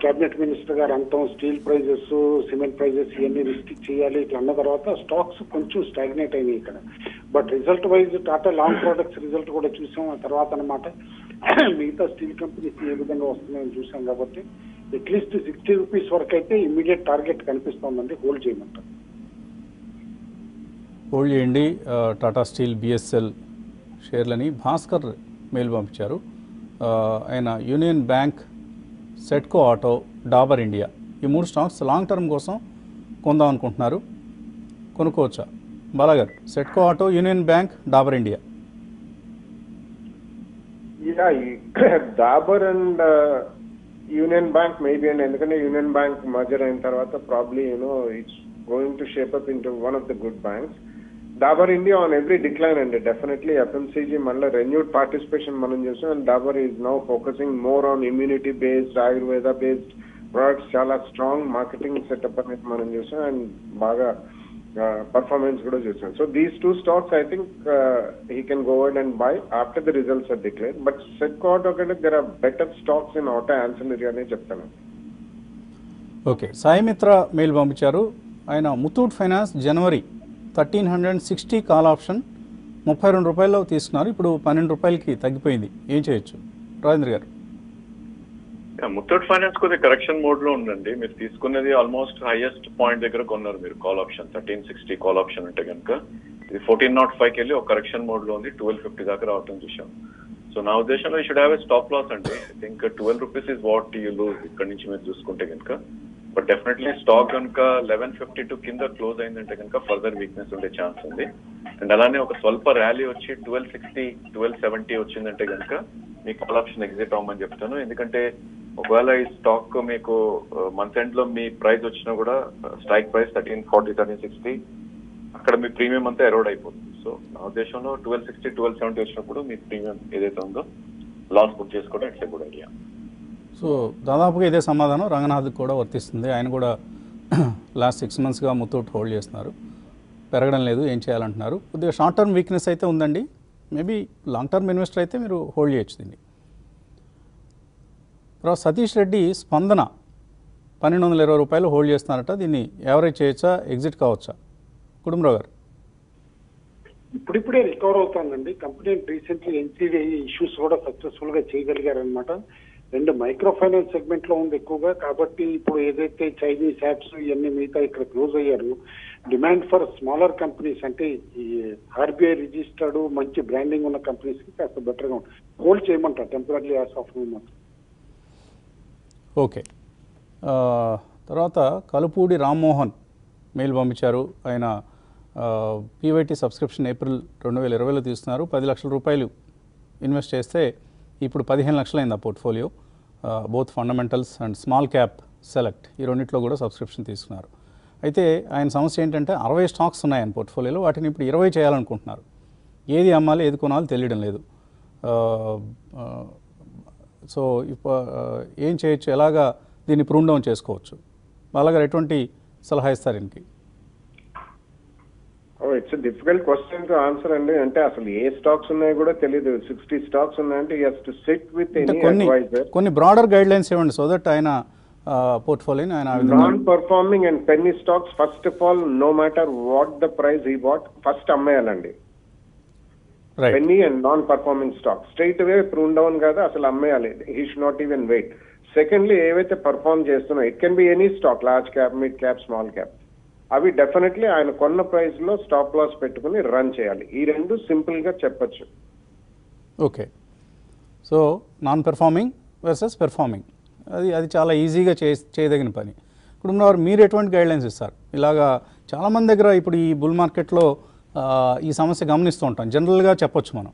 కేబినెట్ మినిస్టర్ గారు అంతం స్టీల్ ప్రైజెస్ సిమెంట్ ప్రైజెస్ ఇవన్నీ రిస్ట్రిక్ట్ చేయాలి ఇట్లా అన్న తర్వాత స్టాక్స్ కొంచెం స్టాగ్నేట్ అయినాయి ఇక్కడ. But result wise Tata long products result కూడా చూసాం. ఆ తర్వాత అన్నమాట మిగతా స్టీల్ కంపెనీస్ ఏ విధంగా వస్తున్నాయని చూసాం కాబట్టి అట్లీస్ట్ సిక్స్టీ రూపీస్ వరకు అయితే ఇమీడియట్ టార్గెట్ కనిపిస్తోందండి. హోల్డ్ చేయమంటారు. హోల్డ్ చేయండి. టాటా స్టీల్ బిఎస్ఎల్ షేర్లని భాస్కర్ మెయిల్ పంపించారు. ఆయన Union Bank Setco auto Dabur India ఈ మూడు స్టాక్స్ లాంగ్ టర్మ్ కోసం కొందాం అనుకుంటున్నారు. కొనుక్కోవచ్చా? బాలాగారు Setco auto Union Bank Dabur India. Yeah Dabur and Union Bank maybe and ఎందుకంటే యూనియన్ బ్యాంక్ మర్జర్ అయిన తర్వాత probably you know it's going to shape up in one of the good banks Dabur India on every decline అండి definitely FMCG మళ్ళీ renewed participation మనం చూసాం. And Dabur is now focusing more on immunity based ayurveda based products చాలా strong marketing setup అనేది మనం చూసాం. And బాగా performance కూడా చూసాం. So these two stocks I think he can go and buy after the results are declare but Setco ఒకటి there are better stocks in auto ancillary అనే చెప్తాను. ఓకే సాయిమిత్ర మెయిల్ పంపించారు. ఆయన Muthoot finance January thirteen hundred sixty call option ముప్పై రెండు రూపాయల్లో తీసుకున్నారు. ఇప్పుడు పన్నెండు రూపాయలకి తగ్గిపోయింది. ఏం చేయొచ్చు? రాజేంద్ర గారు. ముత్తూట్ ఫైనాన్స్ కొద్దిగా కరెక్షన్ మోడ్లో ఉందండి. మీరు తీసుకున్నది ఆల్మోస్ట్ హైయెస్ట్ పాయింట్ దగ్గర కొన్నారు మీరు call option. Thirteen sixty call option అంటే కనుక ఇది ఫోర్టీన్ నాట్ ఫైవ్కి వెళ్ళి ఒక కరెక్షన్ మోడ్లో ఉంది. ట్వెల్వ్ ఫిఫ్టీ దాకా రావటం చూసాం సో నా ఉద్దేశంలో ఈ should have a stop loss అండి. I think twelve rupees is what you lose ఇక్కడ నుంచి మీరు చూసుకుంటే కనుక బట్ డెఫినెట్లీ స్టాక్ కనుక లెవెన్ ఫిఫ్టీ టూ కింద క్లోజ్ అయిందంటే కనుక ఫర్దర్ వీక్నెస్ ఉండే ఛాన్స్ ఉంది. అండ్ అలానే ఒక స్వల్ప ర్యాలీ వచ్చి ట్వెల్వ్ సిక్స్టీ ట్వెల్వ్ సెవెంటీ వచ్చిందంటే కనుక మీకు కాల్ ఆప్షన్ ఎగ్జిట్ అవ్వమని చెప్తాను. ఎందుకంటే ఒకవేళ ఈ స్టాక్ మీకు మంత్ ఎండ్లో మీ ప్రైస్ వచ్చినా కూడా strike price thirteen forty thirteen sixty అక్కడ మీ ప్రీమియం అంతా ఎరోడ్ అయిపోతుంది. సో నా ఉద్దేశంలో ట్వెల్వ్ సిక్స్టీ ట్వెల్వ్ సెవెంటీ వచ్చినప్పుడు మీ ప్రీమియం ఏదైతే ఉందో లాస్ బుక్ చేసుకోవడం ఇట్స్ గుడ్ ఐడియా సో దాదాపుగా ఇదే సమాధానం రంగనాథ్కి కూడా వర్తిస్తుంది. ఆయన కూడా లాస్ట్ సిక్స్ మంత్స్గా ముత్తూట్ హోల్డ్ చేస్తున్నారు. పెరగడం లేదు ఏం చేయాలంటున్నారు. కొద్దిగా షార్ట్ టర్మ్ వీక్నెస్ అయితే ఉందండి. మేబీ లాంగ్ టర్మ్ ఇన్వెస్టర్ అయితే మీరు హోల్డ్ చేయొచ్చు దీన్ని. తర్వాత సతీష్ రెడ్డి స్పందన పన్నెండు వందల ఇరవై రూపాయలు హోల్డ్ చేస్తున్నారట. దీన్ని యావరేజ్ చేయొచ్చా ఎగ్జిట్ కావచ్చా? కుటుంబరావు గారు. ఇప్పుడిప్పుడే రికవర్ అవుతుందండి. కంపెనీ రీసెంట్లీ ఎన్సీడీ ఇష్యూస్ కూడా సక్సెస్ఫుల్గా చేయగలిగారనమాట రెండు మైక్రో ఫైనాన్స్ సెగ్మెంట్లో ఉంది ఎక్కువగా. కాబట్టి ఇప్పుడు ఏదైతే చైనీస్ యాప్స్ ఇవన్నీ మిగతా ఇక్కడ క్లోజ్ అయ్యారు డిమాండ్ ఫర్ స్మాలర్ కంపెనీస్ అంటే ఈ ఆర్బీఐ రిజిస్టర్డ్ మంచి బ్రాండింగ్ ఉన్న కంపెనీస్కి కాస్త బెటర్గా ఉంటుంది. హోల్డ్ చేయమంటారు టెంపరీ యాస్ ఆఫ్ మాత్రం. ఓకే తర్వాత కలుపూడి రామ్మోహన్ మెయిల్ పంపించారు. ఆయన పీవైటీ సబ్స్క్రిప్షన్ ఏప్రిల్ రెండు వేల ఇరవైలో తీసుకున్నారు పది లక్షల రూపాయలు ఇన్వెస్ట్ చేస్తే ఇప్పుడు పదిహేను లక్షలైంది ఆ portfolio both fundamentals and small cap select ఈ రెండింటిలో కూడా సబ్స్క్రిప్షన్ తీసుకున్నారు. అయితే ఆయన సమస్య ఏంటంటే అరవై స్టాక్స్ ఉన్నాయి ఆయన పోర్ట్ఫోలియోలో వాటిని ఇప్పుడు ఇరవై చేయాలనుకుంటున్నారు. ఏది అమ్మాలి ఏది కొనాలో తెలియడం లేదు. సో ఇప్ప ఏం చేయొచ్చు ఎలాగా దీన్ని ప్రూన్ డౌన్ చేసుకోవచ్చు? అలాగే ఎటువంటి సలహా ఇస్తారు దీనికి it's difficult question to answer అండి అంటే అసలు ఏ స్టాక్స్ ఉన్నాయో కూడా తెలియదు సిక్స్టీ స్టాక్స్ ఉన్నాయంటే యస్ టు సిట్ విత్ అంటే ఎనీ కొన్ని అడ్వైజర్ కొన్ని బ్రాడర్ గైడ్ లైన్స్ ఇవ్వండి సో దట్ ఆయన పోర్ట్ఫోలియోని ఆయన ఆ విధంగా non performing and penny stocks first of all no matter what the price ఈ what first అమ్మేయాలండి. Right penny and non performing stock straightaway prune down కాదు అసలు అమ్మేయాలి. He should not even wait secondly ఏవైతే perform చేస్తున్నాయో it can be any stock large cap mid cap small cap అవి definitely ఆయన కొన్న ప్రైస్లో stop loss పెట్టుకుని run చేయాలి. ఈ రెండు సింపుల్గా చెప్పొచ్చు. Okay. So non performing versus performing అది అది చాలా ఈజీగా చే చేయదగిన పని. ఇప్పుడు ఉన్నవారు మీరు ఎటువంటి గైడ్ లైన్స్ ఇస్తారు? ఇలాగా చాలామంది దగ్గర ఇప్పుడు ఈ బుల్ మార్కెట్లో ఆ, ఈ సమస్య గమనిస్తూ ఉంటాం. జనరల్గా చెప్పొచ్చు మనం.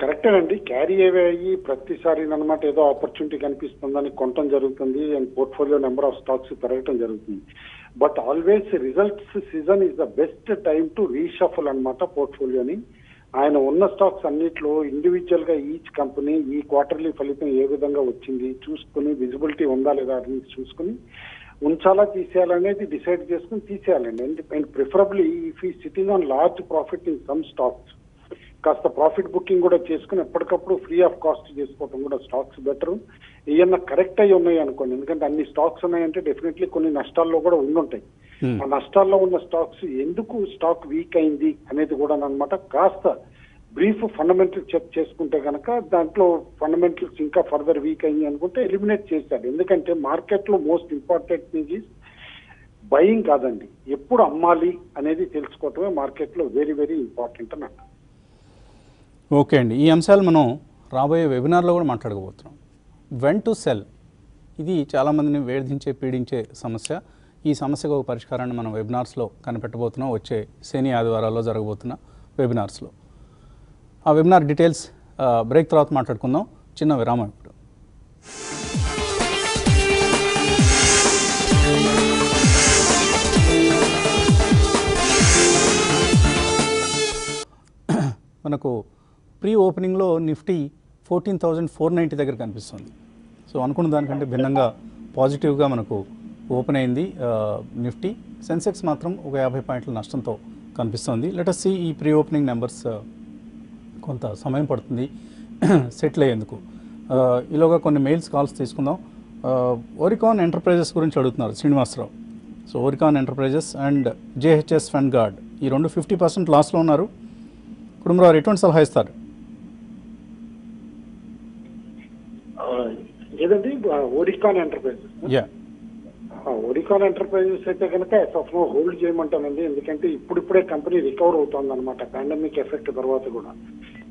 కరెక్టే అండి. క్యారీ అవే అయ్యి ప్రతిసారి అనమాట ఏదో ఆపర్చునిటీ కనిపిస్తుందని కొనటం జరుగుతుంది. And portfolio number of stocks పెరగటం జరుగుతుంది. But always results season is the best time to reshuffle అనమాట పోర్ట్ఫోలియోని ఆయన ఉన్న స్టాక్స్ అన్నిట్లో ఇండివిజువల్గా ఈచ్ కంపెనీ ఈ క్వార్టర్లీ ఫలితం ఏ విధంగా వచ్చింది చూసుకుని విజిబిలిటీ ఉందా లేదా అని చూసుకుని ఉంచాలా తీసేయాలనేది డిసైడ్ చేసుకుని తీసేయాలండి. అండ్ ప్రిఫరబ్లీ ఇఫ్ ఈ sitting on large profit in some stocks కాస్త ప్రాఫిట్ బుకింగ్ కూడా చేసుకుని ఎప్పటికప్పుడు ఫ్రీ ఆఫ్ కాస్ట్ చేసుకోవడం కూడా స్టాక్స్ బెటర్. ఏమన్నా కరెక్ట్ అయి ఉన్నాయి అనుకోండి ఎందుకంటే అన్ని స్టాక్స్ ఉన్నాయంటే డెఫినెట్లీ కొన్ని నష్టాల్లో కూడా ఉండుంటాయి. ఆ నష్టాల్లో ఉన్న స్టాక్స్ ఎందుకు స్టాక్ వీక్ అయింది అనేది కూడా అనమాట కాస్త బ్రీఫ్ ఫండమెంటల్ చెక్ చేసుకుంటే కనుక దాంట్లో ఫండమెంటల్స్ ఇంకా ఫర్దర్ వీక్ అయింది అనుకుంటే ఎలిమినేట్ చేశారు ఎందుకంటే మార్కెట్లో most important thing is buying కాదండి. ఎప్పుడు అమ్మాలి అనేది తెలుసుకోవటమే మార్కెట్లో వెరీ వెరీ ఇంపార్టెంట్ అని అంటారు ఓకే అండి. ఈ అంశాలు మనం రాబోయే వెబినార్లో కూడా మాట్లాడుకోబోతున్నాం వెన్ టు సెల్ ఇది చాలామందిని వేధించే పీడించే సమస్య. ఈ సమస్యకు ఒక పరిష్కారాన్ని మనం వెబినార్స్లో కనిపెట్టబోతున్నాం. వచ్చే శని ఆదివారాల్లో జరగబోతున్న వెబినార్స్లో. ఆ వెబినార్ డీటెయిల్స్ బ్రేక్ తర్వాత మాట్లాడుకుందాం. చిన్న విరామం ఇప్పుడు. మనకు pre ఓపెనింగ్లో Nifty fourteen thousand four ninety దగ్గర కనిపిస్తుంది. సో అనుకున్న దానికంటే భిన్నంగా పాజిటివ్గా మనకు ఓపెన్ అయింది నిఫ్టీ. సెన్సెక్స్ మాత్రం ఒక యాభై పాయింట్ల నష్టంతో కనిపిస్తుంది. లెటస్ సి ఈ ప్రీ ఓపెనింగ్ నెంబర్స్ కొంత సమయం పడుతుంది. సెటిల్ అయ్యేందుకు. ఈలోగా కొన్ని మెయిల్స్ కాల్స్ తీసుకుందాం. ఓరికాన్ ఎంటర్ప్రైజెస్ గురించి అడుగుతున్నారు Srinivasarao. So Oricon enterprises and JHS Svendgaard ఈ రెండు ఫిఫ్టీ పర్సెంట్ లాస్లో ఉన్నారు. కుటుంబరావు ఎటువంటి సలహా ఇస్తారు. ఏదండి Oricon enterprises. Yeah. Oricon enterprises అయితే కనుక ఎస్ఎఫ్ఓ హోల్డ్ చేయమంటానండి. ఎందుకంటే ఇప్పుడిప్పుడే కంపెనీ రికవర్ అవుతుంది అనమాట పాండమిక్ ఎఫెక్ట్ తర్వాత కూడా.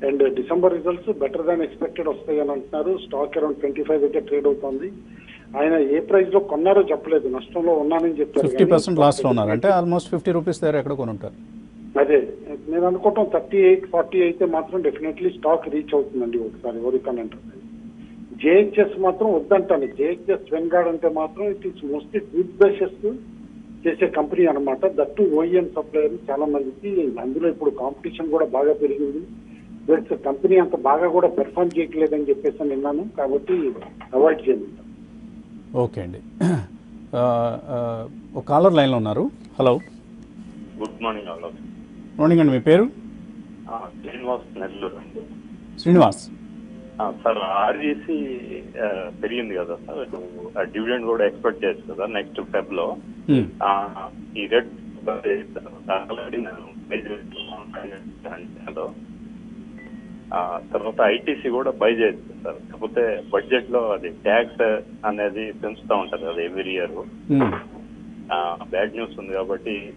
And December results better than expected వస్తాయి అని అంటున్నారు. స్టాక్ అరౌండ్ ట్వంటీ ఫైవ్ అయితే ట్రేడ్ అవుతుంది. ఆయన ఏ ప్రైస్లో కొన్నారో చెప్పలేదు. నష్టంలో ఉన్నానని చెప్పారు ఫిఫ్టీ పర్సెంట్ లాస్ట్లో ఉన్నారు. అంటే ఆల్మోస్ట్ ఫిఫ్టీ రూపీస్ దగ్గర ఎక్కడ కొని ఉంటారు. అదే. నేను అనుకుంటాం థర్టీ ఎయిట్ ఫార్టీ అయితే మాత్రం డెఫినెట్లీ స్టాక్ రీచ్ అవుతుందండి ఒకసారి ఓరికాన్ ఎంటర్ప్రైజ్ జేహెచ్ఎస్ మాత్రం వద్దంటాను. జేహెచ్ఎస్ వెన్గార్డ్ అంటే మాత్రం it is mostly tooth brushes చేసే కంపెనీ అనమాట దట్టు ఓఈఎం సప్లయర్ చాలా మందికి అందులో ఇప్పుడు కాంపిటీషన్ కూడా బాగా పెరిగింది. బట్ కంపెనీ అంత బాగా కూడా పెర్ఫామ్ చేయట్లేదని చెప్పేసి విన్నాను. కాబట్టి అవాయిడ్ చేయండి ఓకే అండి. ఆ, ఆ, ఒక కాలర్ లైన్లో ఉన్నారు. హలో. గుడ్ మార్నింగ్ మార్నింగ్ అండి మీ పేరు? శ్రీనివాస్ నెల్లూరు. శ్రీనివాస్. సార్ ఆర్జీసీ పెరిగింది కదా సార్. డివిడెండ్ కూడా ఎక్స్పెక్ట్ చేయొచ్చు కదా నెక్స్ట్ ఫెబ్లో ఈ రేట్. ఆ, తర్వాత ఐటీసీ కూడా బై చేయొచ్చు సార్. కాకపోతే బడ్జెట్లో అది ట్యాక్స్ అనేది పెంచుతూ ఉంటది అది ఎవ్రీ ఇయర్. బ్యాడ్ న్యూస్ ఉంది కాబట్టి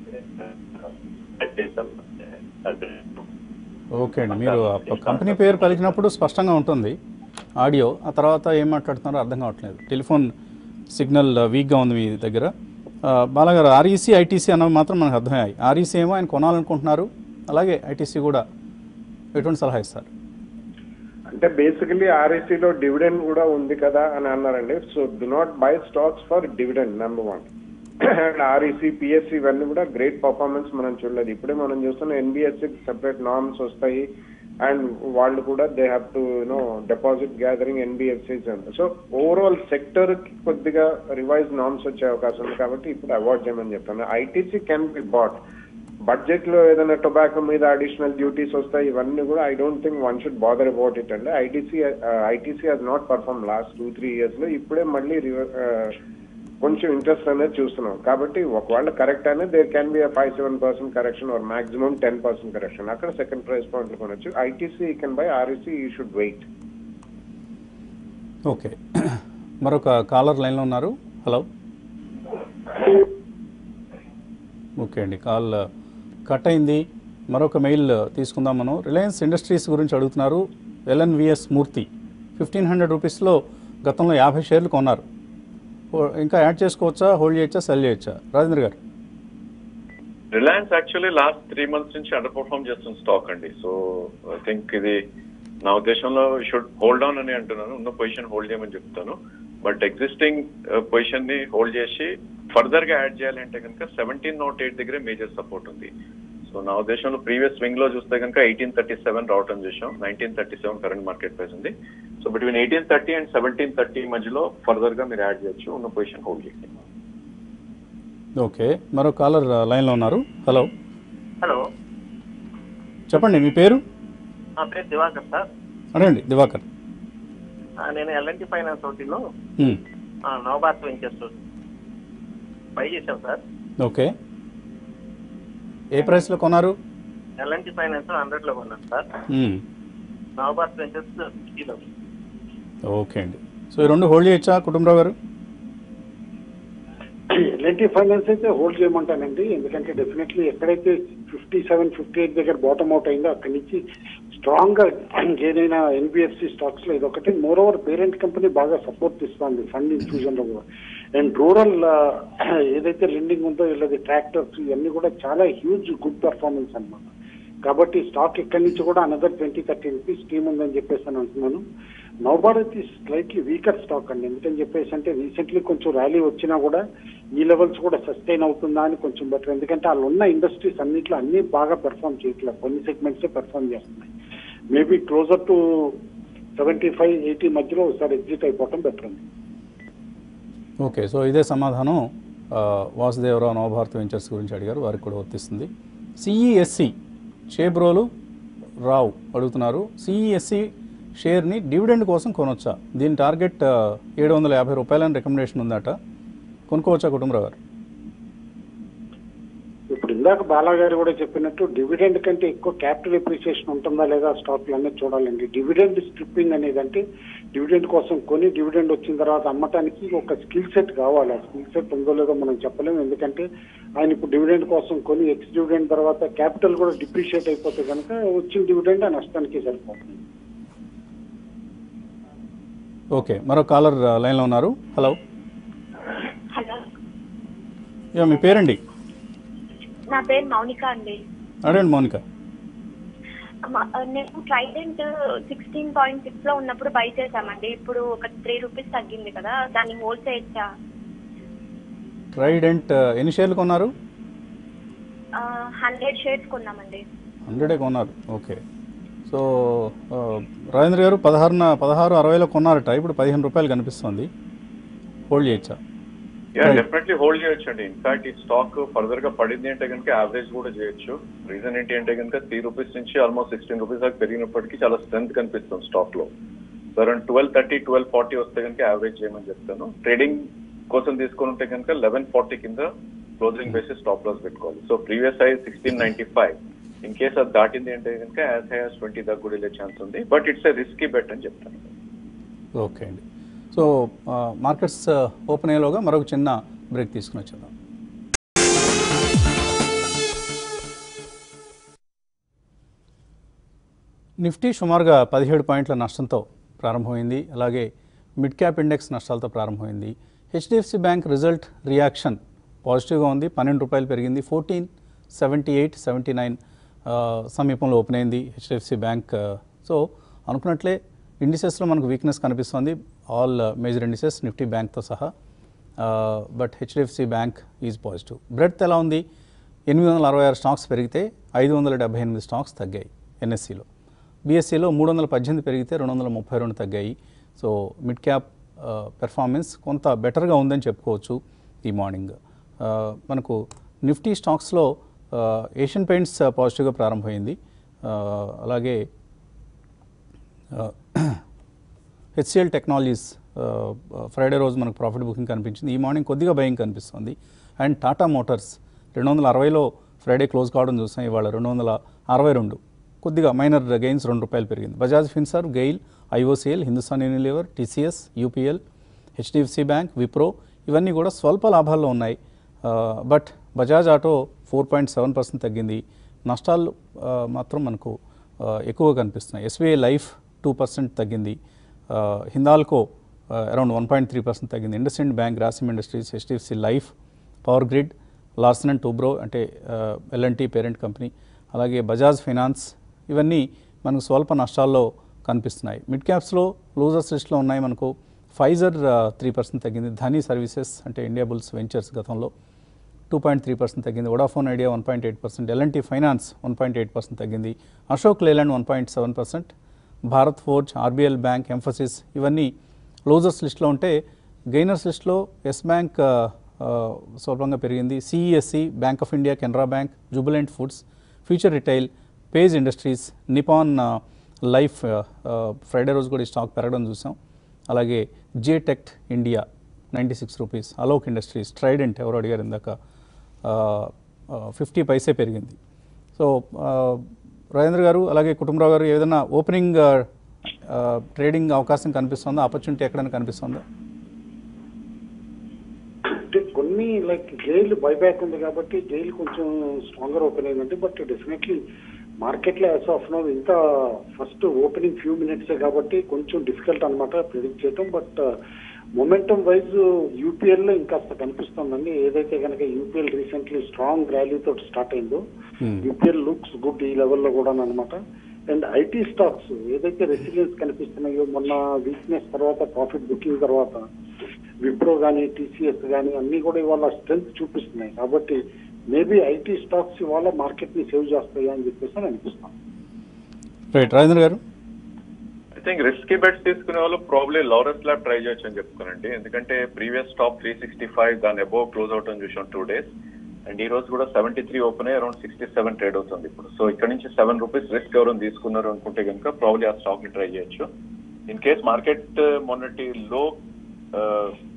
ఓకే అండి. మీరు ఆ కంపెనీ పేరు పలికినప్పుడు స్పష్టంగా ఉంటుంది. ఆడియో ఆ తర్వాత ఏం మాట్లాడుతున్నారో అర్థం కావట్లేదు. టెలిఫోన్ సిగ్నల్ వీక్గా ఉంది మీ దగ్గర. బాలగారు ఆర్ఈసీ ఐటీసీ అన్నవి మాత్రం మనకు అర్థమయ్యాయి. ఆర్ఈసీ ఏమో ఆయన కొనాలనుకుంటున్నారు. అలాగే ఐటీసీ కూడా ఎటువంటి సలహా ఇస్తారు. అంటే బేసికలీ ఆర్ఎస్సీలో డివిడెండ్ కూడా ఉంది కదా అని అన్నారండి. So do not buy stocks for dividend number one and REC PSC ఇవన్నీ కూడా గ్రేట్ పర్ఫార్మెన్స్ మనం చూడలేదు. ఇప్పుడే మనం చూస్తున్న ఎన్బిఎస్సి సెపరేట్ నార్మ్స్ వస్తాయి. అండ్ వాళ్ళు కూడా they have to you know deposit gathering NBFCs and so overall సెక్టర్కి కొద్దిగా రివైజ్ నామ్స్ వచ్చే అవకాశం ఉంది కాబట్టి ఇప్పుడు అవాయిడ్ చేయమని చెప్తాను ఐటీసీ కెన్ బి బాట్ బడ్జెట్లో ఏదైనా టొబాకో మీద అడిషనల్ డ్యూటీస్ వస్తాయి ఇవన్నీ కూడా I don't think one should bother about it అండి ITC ITC has not perform last two three ఇయర్స్లో. ఇప్పుడే మళ్ళీ రివర్ కొంచెం ఇంట్రెస్ట్ అనేది చూస్తున్నాం. కాబట్టి ఒకవేళ కరెక్ట్ అనేది there can be five seven percent correction or maximum ten percent correction అక్కడ సెకండ్ ప్రైస్ పాయింట్ కొనొచ్చు. ITC can buy REC you should wait okay మరొక కాలర్ లైన్లో ఉన్నారు. హలో ఓకే అండి. కాల్ కట్ uh, అయింది. మరొక మెయిల్ uh, తీసుకుందాం మనం. రిలయన్స్ ఇండస్ట్రీస్ గురించి అడుగుతున్నారు. ఎల్ఎన్విఎస్ మూర్తి ఫిఫ్టీన్ హండ్రెడ్ రూపీస్లో గతంలో యాభై షేర్లు కొన్నారు. ఇంకా యాడ్ చేసుకోవచ్చా? హోల్డ్ చేయొచ్చా? సెల్ చేయొచ్చా? Rajendra garu. Reliance actually last three months నుంచి అండర్ పర్ఫార్మ్ చేస్తున్న స్టాక్ అండి. సో ఐ థింక్ ఇది నా ఉద్దేశంలో షుడ్ హోల్డ్ ఆన్ అని అంటున్నాను. ఉన్న పొజిషన్ హోల్డ్ చేయమని చెప్తాను. బట్ ఎగ్జిస్టింగ్ పొజిషన్ని హోల్డ్ చేసి ఫర్దర్గా యాడ్ చేయాలి అంటే కనుక సెవెంటీన్ నాట్ ఎయిట్ దగ్గర మేజర్ సపోర్ట్ ఉంది. సో నా ఉద్దేశంలో ప్రీవియస్ స్వింగ్లో చూస్తే కనుక ఎయిటీన్ థర్టీ సెవెన్ రావటం చూసాం nineteen thirty seven current market price ఉంది. So between eighteen thirty and seventeen thirty మధ్యలో ఫర్దర్గా మీరు యాడ్ చేయొచ్చు. ఉన్న పొజిషన్ హోల్డ్ చేయండి. ఓకే. మరో కాలర్ ఆ, లైన్లో ఉన్నారు. హలో హలో చెప్పండి మీ పేరు? నా పేరు దివాకర్ సార్. అడగండి దివాకర్. ఆ, నేను ఎల్ఎన్టీ ఫైనాన్స్ ఒకటిలో నవభారత్ వెంచర్స్ బై చేశాం సార్. ఓకే. ఏ ప్రైస్లో కొన్నారు? ఎల్ఎన్టీ ఫైనాన్స్ హండ్రెడ్లో కొన్నాను సార్. వెంచర్స్ సిక్స్టీలో ఓకే అండి. సో ఈ రెండు హోల్డ్ చేయొచ్చా కుటుంబరావు గారు? ఎల్ఎన్టీ ఫైనాన్స్ అయితే హోల్డ్ చేయమంటానండి. ఎందుకంటే డెఫినెట్లీ ఎక్కడైతే ఫిఫ్టీ సెవెన్ ఫిఫ్టీ ఎయిట్ దగ్గర బాటమ్ అవుట్ అయిందో అక్కడి నుంచి స్ట్రాంగ్గా ఏదైనా ఎన్బిఎఫ్సి స్టాక్స్లో ఇదొకటి మోర్ ఓవర్ పేరెంట్ కంపెనీ బాగా సపోర్ట్ ఇస్తుంది ఫండ్ ఇన్ఫ్యూజన్లో కూడా. అండ్ రూరల్ uh, ఏదైతే లెండింగ్ ఉందో వీళ్ళది ట్రాక్టర్స్ ఇవన్నీ కూడా చాలా హ్యూజ్ గుడ్ పెర్ఫార్మెన్స్ అనమాట కాబట్టి స్టాక్ ఇక్కడి నుంచి కూడా another twenty thirty rupees scheme ఉందని చెప్పేసి అని అంటున్నాను. నవభారత్ ఈ స్లైట్లీ వీకర్ స్టాక్ అండి. ఎందుకని చెప్పేసి అంటే రీసెంట్లీ కొంచెం ర్యాలీ వచ్చినా కూడా ఈ లెవెల్స్ కూడా సస్టైన్ అవుతుందా అని కొంచెం బెటర్. ఎందుకంటే వాళ్ళు ఉన్న ఇండస్ట్రీస్ అన్నింటిలో అన్ని బాగా పెర్ఫామ్ చేయట్లేదు కొన్ని సెగ్మెంట్స్ పెర్ఫామ్ చేస్తున్నాయి. Maybe closer to seventy five eighty మధ్యలో ఒకసారి ఎగ్జిట్ అయిపోవటం బెటర్ అండి. ఓకే సో ఇదే సమాధానం వాసుదేవరావు నవభారత్ వెంచర్స్ గురించి అడిగారు వారికి కూడా వర్తిస్తుంది. సిఈఎస్సి షేబ్రోలు రావు అడుగుతున్నారు సిఈఎస్సి షేర్ని డివిడెండ్ కోసం కొనొచ్చా? దీని టార్గెట్ ఏడు వందల యాభై రూపాయలని రికమెండేషన్ ఉందట. కొనుక్కోవచ్చా కుటుంబరావు గారు? ఇప్పుడు ఇందాక బాలా గారు కూడా చెప్పినట్టు డివిడెండ్ కంటే ఎక్కువ క్యాపిటల్ ఎప్రిసియేషన్ ఉంటుందా లేదా స్టాక్లు అనేది చూడాలండి. డివిడెండ్ స్ట్రిప్పింగ్ అనేది అంటే డివిడెండ్ కోసం కొని డివిడెండ్ వచ్చిన తర్వాత అమ్మటానికి ఒక స్కిల్ సెట్ కావాలి. ఆ స్కిల్ సెట్ ఉందో లేదో మనం చెప్పలేము. ఎందుకంటే ఆయన ఇప్పుడు డివిడెండ్ కోసం కొని ఎక్స్ డివిడెండ్ తర్వాత క్యాపిటల్ కూడా డిప్రిషియేట్ అయిపోతే కనుక వచ్చిన డివిడెండ్ ఆ నష్టానికి సరిపోతుంది. ఓకే. మరో కాలర్ లైన్లో ఉన్నారు. హలో. హలో. యా మీ పేరండి? నా పేరు మౌనిక అండి. అడగండి మౌనిక. నేను ట్రైడెంట్ సిక్స్టీన్ పాయింట్ సిక్స్లో ఉన్నప్పుడు బై చేశామండి. ఇప్పుడు ఒక త్రీ రూపీస్ తగ్గింది కదా దాన్ని హోల్డ్ చేయొచ్చా ట్రైడెంట్ ఎన్ని షేర్లు కొన్నారు? హండ్రెడ్ షేర్స్ కొన్నామండి. హండ్రెడే కొన్నారు ఓకే. సో రాజేంద్ర గారు పదహారున పదహారు అరవైలో కొన్నారట ఇప్పుడు పదిహేను రూపాయలు కనిపిస్తుంది. హోల్డ్ చేయొచ్చా యా. డెఫినెట్లీ హోల్డ్ చేయొచ్చు అండి. ఇన్ఫాక్ట్ ఈ స్టాక్ ఫర్దర్గా పడింది అంటే కనుక యావరేజ్ కూడా చేయొచ్చు. రీజన్ ఏంటి అంటే కనుక త్రీ రూపీస్ నుంచి ఆల్మోస్ట్ సిక్స్టీన్ రూపీస్ దాకా పెరిగినప్పటికీ చాలా స్ట్రెంత్ కనిపిస్తుంది స్టాక్లో. Around twelve thirty twelve forty వస్తే కనుక యావరేజ్ చేయమని చెప్తాను. ట్రేడింగ్ కోసం తీసుకుని ఉంటే కనుక లెవెన్ ఫార్టీ కింద క్లోజింగ్ బేసిస్ స్టాప్ లాస్ పెట్టుకోవాలి. So previous high sixteen ninety five in case అది దాటింది అంటే కనుక యాజ్ హై యాజ్ ట్వంటీ దాకా కూడా వెళ్ళే ఛాన్స్ ఉంది. But it's a risky bet అని చెప్తాను. ఓకే అండి. సో మార్కెట్స్ ఓపెన్ అయ్యేలోగా మరొక చిన్న బ్రేక్ తీసుకుని వచ్చేద్దాం. నిఫ్టీ సుమారుగా పదిహేడు పాయింట్ల నష్టంతో ప్రారంభమైంది. అలాగే మిడ్ క్యాప్ ఇండెక్స్ నష్టాలతో ప్రారంభమైంది. హెచ్డిఎఫ్సి బ్యాంక్ రిజల్ట్ రియాక్షన్ పాజిటివ్గా ఉంది. పన్నెండు రూపాయలు పెరిగింది. Fourteen seventy eight seventy nine సమీపంలో ఓపెన్ అయింది హెచ్డిఎఫ్సి బ్యాంక్. సో అనుకున్నట్లే ఇండిసెస్లో మనకు వీక్నెస్ కనిపిస్తుంది. ఆల్ మేజర్ ఇండిసెస్ నిఫ్టీ బ్యాంక్తో సహా. But HDFC bank is positive breadth ఎలా ఉంది? ఎనిమిది వందల అరవై ఆరు స్టాక్స్ పెరిగితే ఐదు వందల డెబ్బై ఎనిమిది స్టాక్స్ తగ్గాయి ఎన్ఎస్సిలో బీఎస్సీలో మూడు వందల పద్దెనిమిది పెరిగితే రెండు వందల ముప్పై రెండు తగ్గాయి. సో మిడ్ క్యాప్ పెర్ఫార్మెన్స్ కొంత బెటర్గా ఉందని చెప్పుకోవచ్చు ఈ మార్నింగ్ uh, మనకు నిఫ్టీ స్టాక్స్లో ఏషియన్ పెయింట్స్ పాజిటివ్గా ప్రారంభమైంది. Uh, అలాగే uh, హెచ్సిఎల్ టెక్నాలజీస్ ఫ్రైడే రోజు మనకు ప్రాఫిట్ బుకింగ్ కనిపించింది. ఈ మార్నింగ్ కొద్దిగా భయం కనిపిస్తుంది. అండ్ టాటా మోటార్స్ రెండు వందల అరవైలో ఫ్రైడే క్లోజ్ కావడం చూసాం. ఇవాళ రెండు వందల అరవై రెండు. కొద్దిగా మైనర్ గెయిన్స్ రెండు రూపాయలు పెరిగింది. Bajaj Finserv GAIL IOCL Hindustan Unilever TCS UPL HDFC bank Wipro ఇవన్నీ కూడా స్వల్ప లాభాల్లో ఉన్నాయి. But Bajaj auto four point seven percent తగ్గింది. నష్టాలు మాత్రం మనకు ఎక్కువ ఎక్కువగా కనిపిస్తున్నాయి. ఎస్బీఐ లైఫ్ టూ పర్సెంట్ తగ్గింది. Hindalco around one point three percent తగ్గింది. IndusInd Bank Grasim Industries HDFC Life Power Grid Larsen and Toubro అంటే ఎల్ఎన్టీ పేరెంట్ కంపెనీ అలాగే బజాజ్ ఫైనాన్స్ ఇవన్నీ మనకు స్వల్ప నష్టాల్లో కనిపిస్తున్నాయి. మిడ్ క్యాప్స్లో లూజర్స్ లిస్ట్లో ఉన్నాయి మనకు. ఫైజర్ త్రీ పర్సెంట్ తగ్గింది. ధనీ సర్వీసెస్ అంటే ఇండియా బుల్స్ వెంచర్స్ గతంలో టూ పాయింట్ త్రీ పర్సెంట్ తగ్గింది. Vodafone Idea one point eight percent L&T finance one point eight percent తగ్గింది. Ashok Leyland one point seven percent Bharat forge RBL bank Mphasis ఇవన్నీ losers లిస్ట్లో ఉంటే gainers లిస్ట్లో Yes bank స్వల్పంగా పెరిగింది. CESC bank of India Canara bank Jubilant foods future retail page industries Nippon life Friday రోజు కూడా ఈ స్టాక్ పెరగడం చూసాం. అలాగే JTEKT India ninety six rupees Alok industries Trident ఎవరు అడిగారు ఇందాక ఫిఫ్టీ పైసే పెరిగింది. సో రాజేంద్ర గారు అలాగే కుటుంబరావు గారు ఏదైనా ఓపెనింగ్ ట్రేడింగ్ uh, uh, అవకాశం కనిపిస్తుందా? ఆపర్చునిటీ ఎక్కడైనా కనిపిస్తుందా? అంటే కొన్ని లైక్ జైలు బైబ్యాక్ ఉంది కాబట్టి జైలు కొంచెం స్ట్రాంగర్ ఓపెన్ అయిందంటే బట్ డెఫినెట్లీ మార్కెట్లో యాజ్ ఆఫ్ నో ఇంత ఫస్ట్ ఓపెనింగ్ ఫ్యూ మినిట్స్ కాబట్టి కొంచెం డిఫికల్ట్ అనమాట ప్రిడిక్ట్ చేయటం. బట్ మొమెంటం వైజ్ యూపీఎల్లో ఇంకా కనిపిస్తుందండి. ఏదైతే కనుక యూపీఎల్ రీసెంట్లీ స్ట్రాంగ్ ర్యాలీ తోటి స్టార్ట్ అయిందో యూపీఎల్ లుక్స్ గుడ్ ఈ లెవెల్లో కూడా అనమాట అండ్ ఐటీ స్టాక్స్ ఏదైతే రెసిలియన్స్ కనిపిస్తున్నాయో మొన్న వీక్నెస్ తర్వాత ప్రాఫిట్ బుకింగ్ తర్వాత విప్రో కానీ టీసీఎస్ కానీ అన్ని కూడా ఇవాళ స్ట్రెంత్ చూపిస్తున్నాయి. కాబట్టి మేబీ ఐటీ స్టాక్స్ ఇవాళ మార్కెట్ని సేవ్ చేస్తాయి అని చెప్పేసి అని అనిపిస్తాం రైట్ రాజేంద్ర గారు? థింగ్ రిస్క్ బెట్స్ తీసుకునే వాళ్ళు ప్రాబ్లీ లారస్ ల్యాబ్ ట్రై చేయొచ్చు అని చెప్పుకోనండి ఎందుకంటే previous top three sixty five దాని అబోవ్ క్లోజ్ అవుట్ అని చూసాం టూ డేస్ అండ్ ఈ రోజు కూడా సెవెంటీ త్రీ ఓపెన్ అయ్యి అరౌండ్ సిక్స్టీ సెవెన్ ట్రేడ్ అవుతుంది ఇప్పుడు. సో ఇక్కడ నుంచి సెవెన్ రూపీస్ రిస్క్ ఎవరైనా తీసుకున్నారు అనుకుంటే కనుక ప్రాబ్లీ ఆ స్టాక్ని ట్రై చేయొచ్చు. ఇన్ కేస్ మార్కెట్ మొన్నటి లో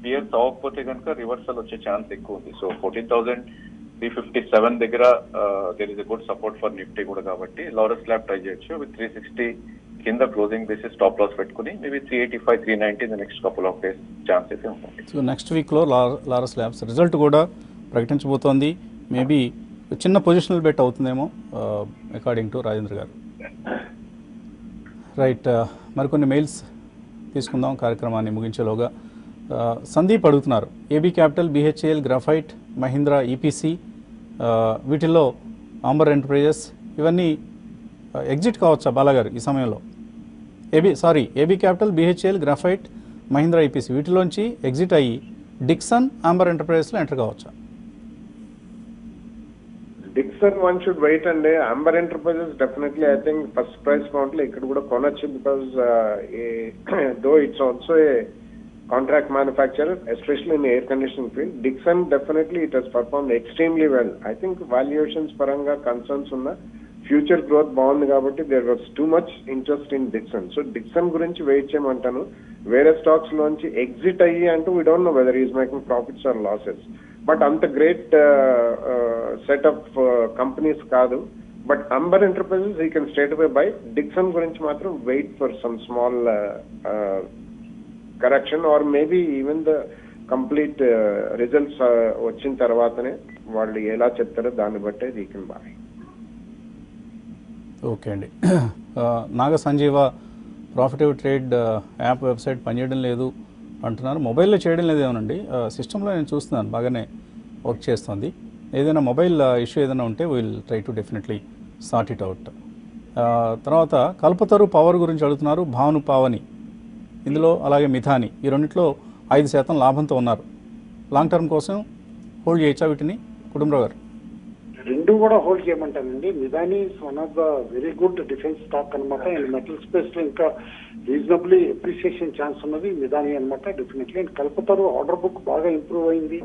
పియర్స్ uh, అవ్వకపోతే కనుక రివర్సల్ వచ్చే ఛాన్స్ ఎక్కువ ఉంది. So fourteen thousand three fifty seven దగ్గర there is a good support for Nifty కూడా కాబట్టి లారస్ ల్యాబ్ ట్రై చేయొచ్చు. విత్ త్రీ సిక్స్టీ కింద క్లోజింగ్ బేసిస్ స్టాప్ లాస్ పెట్టుకుని maybe three eighty five three ninety the next couple of days chance అయితే ఉంటుంది so next వీక్లో Laurus labs result కూడా ప్రకటించబోతోంది. మేబీ చిన్న పొజిషనల్ బెట్ అవుతుందేమో according to Rajendra garu. Right మరికొన్ని మెయిల్స్ తీసుకుందాం కార్యక్రమాన్ని ముగించేలోగా. సందీప్ అడుగుతున్నారు. AB capital BHEL graphite Mahindra EPC వీటిల్లో ఆంబర్ ఎంటర్ప్రైజెస్ ఇవన్నీ ఎగ్జిట్ కావచ్చా బాలాగారు ఈ సమయంలో? AB sorry AB capital BHEL graphite Mahindra IPC వీటిలోంచి exit అయ్యి డిక్సన్ ఆంబర్ ఎంటర్ప్రైజెస్లో ఎంటర్ కావచ్చా? డిక్సన్ వన్ షుడ్ వెయిట్ అండి. Amber enterprises definitely I think first price కౌంట్లో ఇక్కడ కూడా కొనొచ్చు because though it's also a contract manufacturer especially in air condition field Dixon definitely it has perform extremely well I think valuations పరంగా concerns ఉన్న future growth బాగుంది కాబట్టి there was too much interest in Dixon so Dixon గురించి wait చేయమంటాను. వేరే stocks లోంచి exit అయ్యి అంటూ we don't know whether is making profits or losses but అంత గ్రేట్ సెట్ ఆఫ్ కంపెనీస్ కాదు. బట్ అంబర్ ఎంటర్ప్రైజెస్ ఈ can state buy buy Dixon గురించి మాత్రం wait for some small correction or maybe even the complete results వచ్చిన తర్వాతనే వాళ్ళు ఎలా చెప్తారో దాన్ని బట్టే ఈ కెన్ బాయ్ ఓకే అండి. నాగ సంజీవ ప్రాఫిటివ్ ట్రేడ్ యాప్ వెబ్సైట్ పనిచేయడం లేదు అంటున్నారు. మొబైల్లో చేయడం లేదు ఏమనండి. సిస్టంలో నేను చూస్తున్నాను బాగానే వర్క్ చేస్తుంది. ఏదైనా మొబైల్ ఇష్యూ ఏదైనా ఉంటే will try to definitely sort it out తర్వాత కల్పతరు పవర్ గురించి అడుగుతున్నారు భాను పావని ఇందులో అలాగే మిథాని ఈ రెండిట్లో ఐదు శాతం లాభంతో ఉన్నారు. లాంగ్ టర్మ్ కోసం హోల్డ్ చేయొచ్చా వీటిని? కుటుంబరావు గారు. రెండు కూడా hold చేయమంటానండి. Midhani one of the very good defence stock అనమాట అండ్ మెటల్ స్పేస్లో ఇంకా రీజనబ్లీ అప్రిసియేషన్ ఛాన్స్ ఉన్నది మిదాని అనమాట definitely. And Kalpataru order book బాగా ఇంప్రూవ్ అయింది.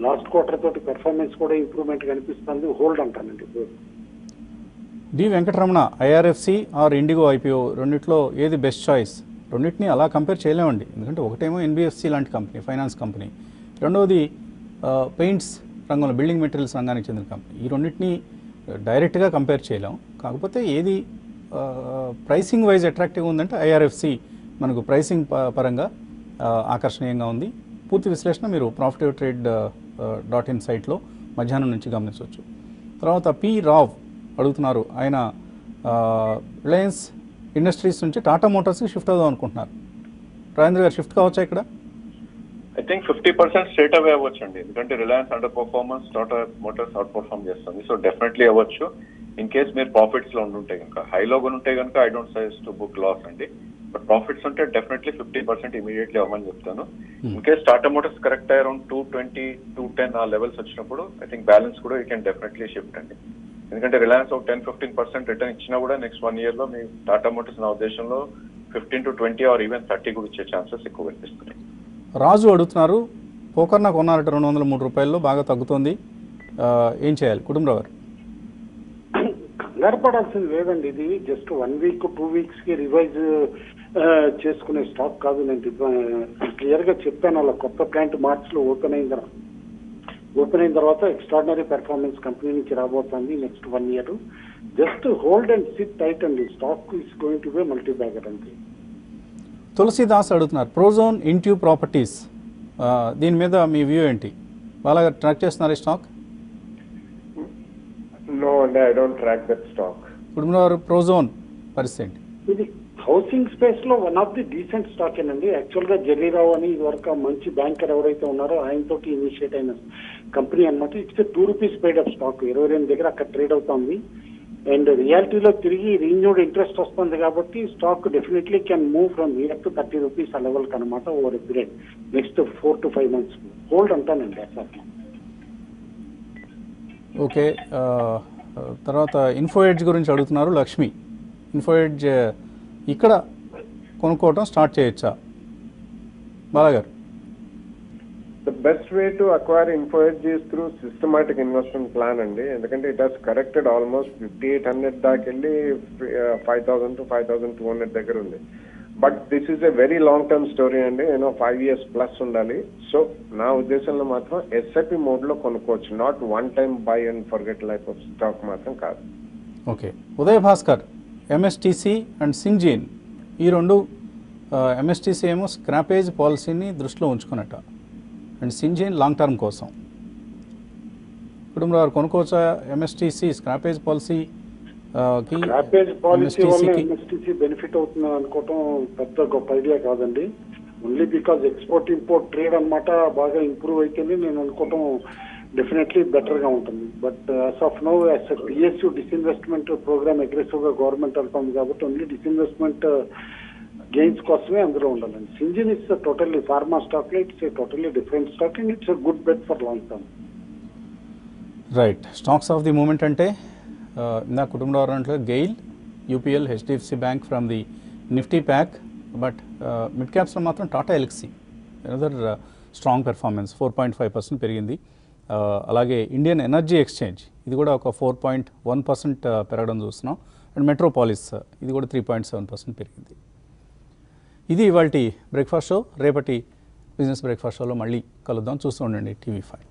లాస్ట్ క్వార్టర్ తోటి పెర్ఫార్మెన్స్ కూడా ఇంప్రూవ్మెంట్ కనిపిస్తుంది. Hold అంటానండి. D Venkataramana IRFC or IndiGo IPO రెండిట్లో ఏది బెస్ట్ చాయిస్ రెండింటిని అలా కంపేర్ చేయలేమండి. ఎందుకంటే ఒకటేమో ఎన్బిఎఫ్సి లాంటి కంపెనీ ఫైనాన్స్ కంపెనీ రెండవది పెయింట్స్ రంగంలో బిల్డింగ్ మెటీరియల్స్ రంగానికి చెందిన కంపెనీ ఈ రెండింటిని డైరెక్ట్గా కంపేర్ చేయలేం. కాకపోతే ఏది ప్రైసింగ్ వైజ్ అట్రాక్టివ్గా ఉందంటే ఐఆర్ఎఫ్సి మనకు ప్రైసింగ్ ప- పరంగా ఆకర్షణీయంగా ఉంది. పూర్తి విశ్లేషణ మీరు ప్రాఫిటివ్ ట్రేడ్ డాట్ ఇన్ సైట్లో మధ్యాహ్నం నుంచి గమనించవచ్చు. తర్వాత పి రావ్ అడుగుతున్నారు. ఆయన రిలయన్స్ ఇండస్ట్రీస్ నుంచి టాటా మోటార్స్కి షిఫ్ట్ అవుదాం అనుకుంటున్నారు. రాజేంద్ర గారు షిఫ్ట్ కావచ్చా ఇక్కడ? I think fifty percent straight away అవ్వచ్చు అండి ఎందుకంటే Reliance underperformance Tata motors outperform చేస్తుంది. సో డెఫినెట్లీ అవ్వచ్చు. ఇన్ కేస్ మీరు ప్రాఫిట్స్లో ఉండుంటే కనుక. హైలో ఉంటే కనుక I don't suggest to book loss అండి. బట్ ప్రాఫిట్స్ ఉంటే డెఫినెట్లీ ఫిఫ్టీ పర్సెంట్ ఇమీడియట్లీ అవ్వమని చెప్తాను. In case Tata motors correct around two twenty two ten ఆ లెవెల్స్ వచ్చినప్పుడు ఐ థింక్ బ్యాలెన్స్ కూడా యూ కెన్ డెఫినెట్లీ షిఫ్ట్ అండి. ఎందుకంటే రిలయన్స్ ఒక టెన్ ఫిఫ్టీన్ పర్సెంట్ రిటర్న్ ఇచ్చినా కూడా నెక్స్ట్ వన్ ఇయర్లో మీ టాటా మోటార్స్ నా ఉద్దేశంలో fifteen to twenty or even thirty కూడా ఇచ్చే ఛాన్సెస్ ఎక్కువ కనిపిస్తున్నాయి. రాజు అడుగుతున్నారు పోకర్న కొన్నారట రెండు వందల మూడు రూపాయల్లో బాగా తగ్గుతుంది. ఏం చేయాలి? కుటుంబరావు గారు. కంగారు పడాల్సింది లేదండి ఇది జస్ట్ వన్ వీక్ టూ వీక్స్కి రివైజ్ చేసుకునే స్టాక్ కాదు. నేను క్లియర్గా చెప్పాను అలా కొత్త ప్లాంట్ మార్చ్లో ఓపెన్ అయిన తర్వాత ఓపెన్ అయిన తర్వాత ఎక్స్ట్రాడినరీ పెర్ఫార్మెన్స్ కంపెనీ నుంచి రాబోతుంది next one year just hold and sit tight అండి stock is going to be multibagger అండి తులసీదాస్ అడుగుతున్నారు ప్రోజోన్ ఇంట్యూ ప్రాపర్టీస్ దీని మీద మీ వ్యూ ఏంటి? బాగా ట్రాక్ చేస్తున్నారు ఈ స్టాక్ నో అండి I don't track that stock Kutumbarao garu Prozone పరిస్థితి ఇది హౌసింగ్ స్పేస్లో one of the decent stock అండి యాక్చువల్గా జెర్రీరావు అని ఇదివరకు మంచి బ్యాంకర్ ఎవరైతే ఉన్నారో ఆయనతోటి ఇనిషియేట్ అయిన కంపెనీ అనమాట it's two rupees paid up stock ఇరవై రెండు దగ్గర అక్కడ ట్రేడ్ అవుతుంది. అండ్ రియాలిటీలో తిరిగి రీన్యూడ్ ఇంట్రెస్ట్ వస్తుంది కాబట్టి stock definitely can move from year to thirty rupees ఆ లెవెల్ అనమాట over period next four to five months hold అంటానండి అసలు ఓకే uh, తర్వాత ఇన్ఫో ఎడ్జ్ గురించి అడుగుతున్నారు లక్ష్మి. ఇన్ఫో ఎడ్జ్ ఇక్కడ కొనుక్కోవటం స్టార్ట్ చేయొచ్చా? బాలాగారు. The best way to acquire Info Edge is through systematic investment plan అండి. ఎందుకంటే it has corrected almost fifty eight hundred దాకా వెళ్ళి five thousand to five thousand two hundred దగ్గర ఉంది. But this is a very long term story అండి నేను five years plus ఉండాలి. So నా ఉద్దేశంలో మాత్రం ఎస్ఐపి మోడ్లో కొనుక్కోవచ్చు. Not one time buy and forget life of stock మాత్రం కాదు. Okay Uday Bhaskar MSTC and Syngene ఈ రెండు ఎంఎస్టీసీ ఏమో స్క్రాపేజ్ పాలసీని దృష్టిలో ఉంచుకున్నట్ట. అండ్ సింజీన్ లాంగ్ టర్మ్ కోసం. కుటుంబరావు కొనుక్కోవచ్చా ఎంఎస్టీసీ స్క్రాపేజ్ పాలసీ కి? స్క్రాపేజ్ పాలసీ వల్ల MSTC కి ఎంఎస్టీసీ బెనిఫిట్ అవుతుంది అనుకోవటం పెద్ద గొప్ప ఐడియా కాదండి. Only because export import trade అన్నమాట బాగా ఇంప్రూవ్ అయితేనే నేను అనుకోవటం డెఫినెట్లీ బెటర్గా ఉంటుంది. But as of no as PSU disinvestment program అగ్రెసివ్గా గవర్నమెంట్ వెళ్తుంది కాబట్టి ఓన్లీ డిస్ఇన్వెస్ట్మెంట్ గెయిన్స్ కోసమే అందులో ఉండాలండి. సింజిన్ ఇట్స్ టోటల్లీ ఫార్మా స్టాక్లో it's totally different stock and it's good bet for long term right stocks of the moment అంటే నా కుటుంబ వారంట్లో GAIL UPL HDFC Bank from the Nifty pack but mid క్యాప్స్లో మాత్రం Tata Elxsi another strong performance four point five percent పెరిగింది. అలాగే Indian energy exchange ఇది కూడా ఒక four point one percent పెరగడం చూస్తున్నాం. అండ్ మెట్రోపాలిస్ ఇది కూడా త్రీ పాయింట్ సెవెన్ పర్సెంట్ పెరిగింది. ఇది ఇవాళ బ్రేక్ఫాస్ట్ షో. రేపటి బిజినెస్ బ్రేక్ఫాస్ట్ షోలో మళ్ళీ కలుద్దాం. చూస్తూ ఉండండి టీవీ ఫైవ్.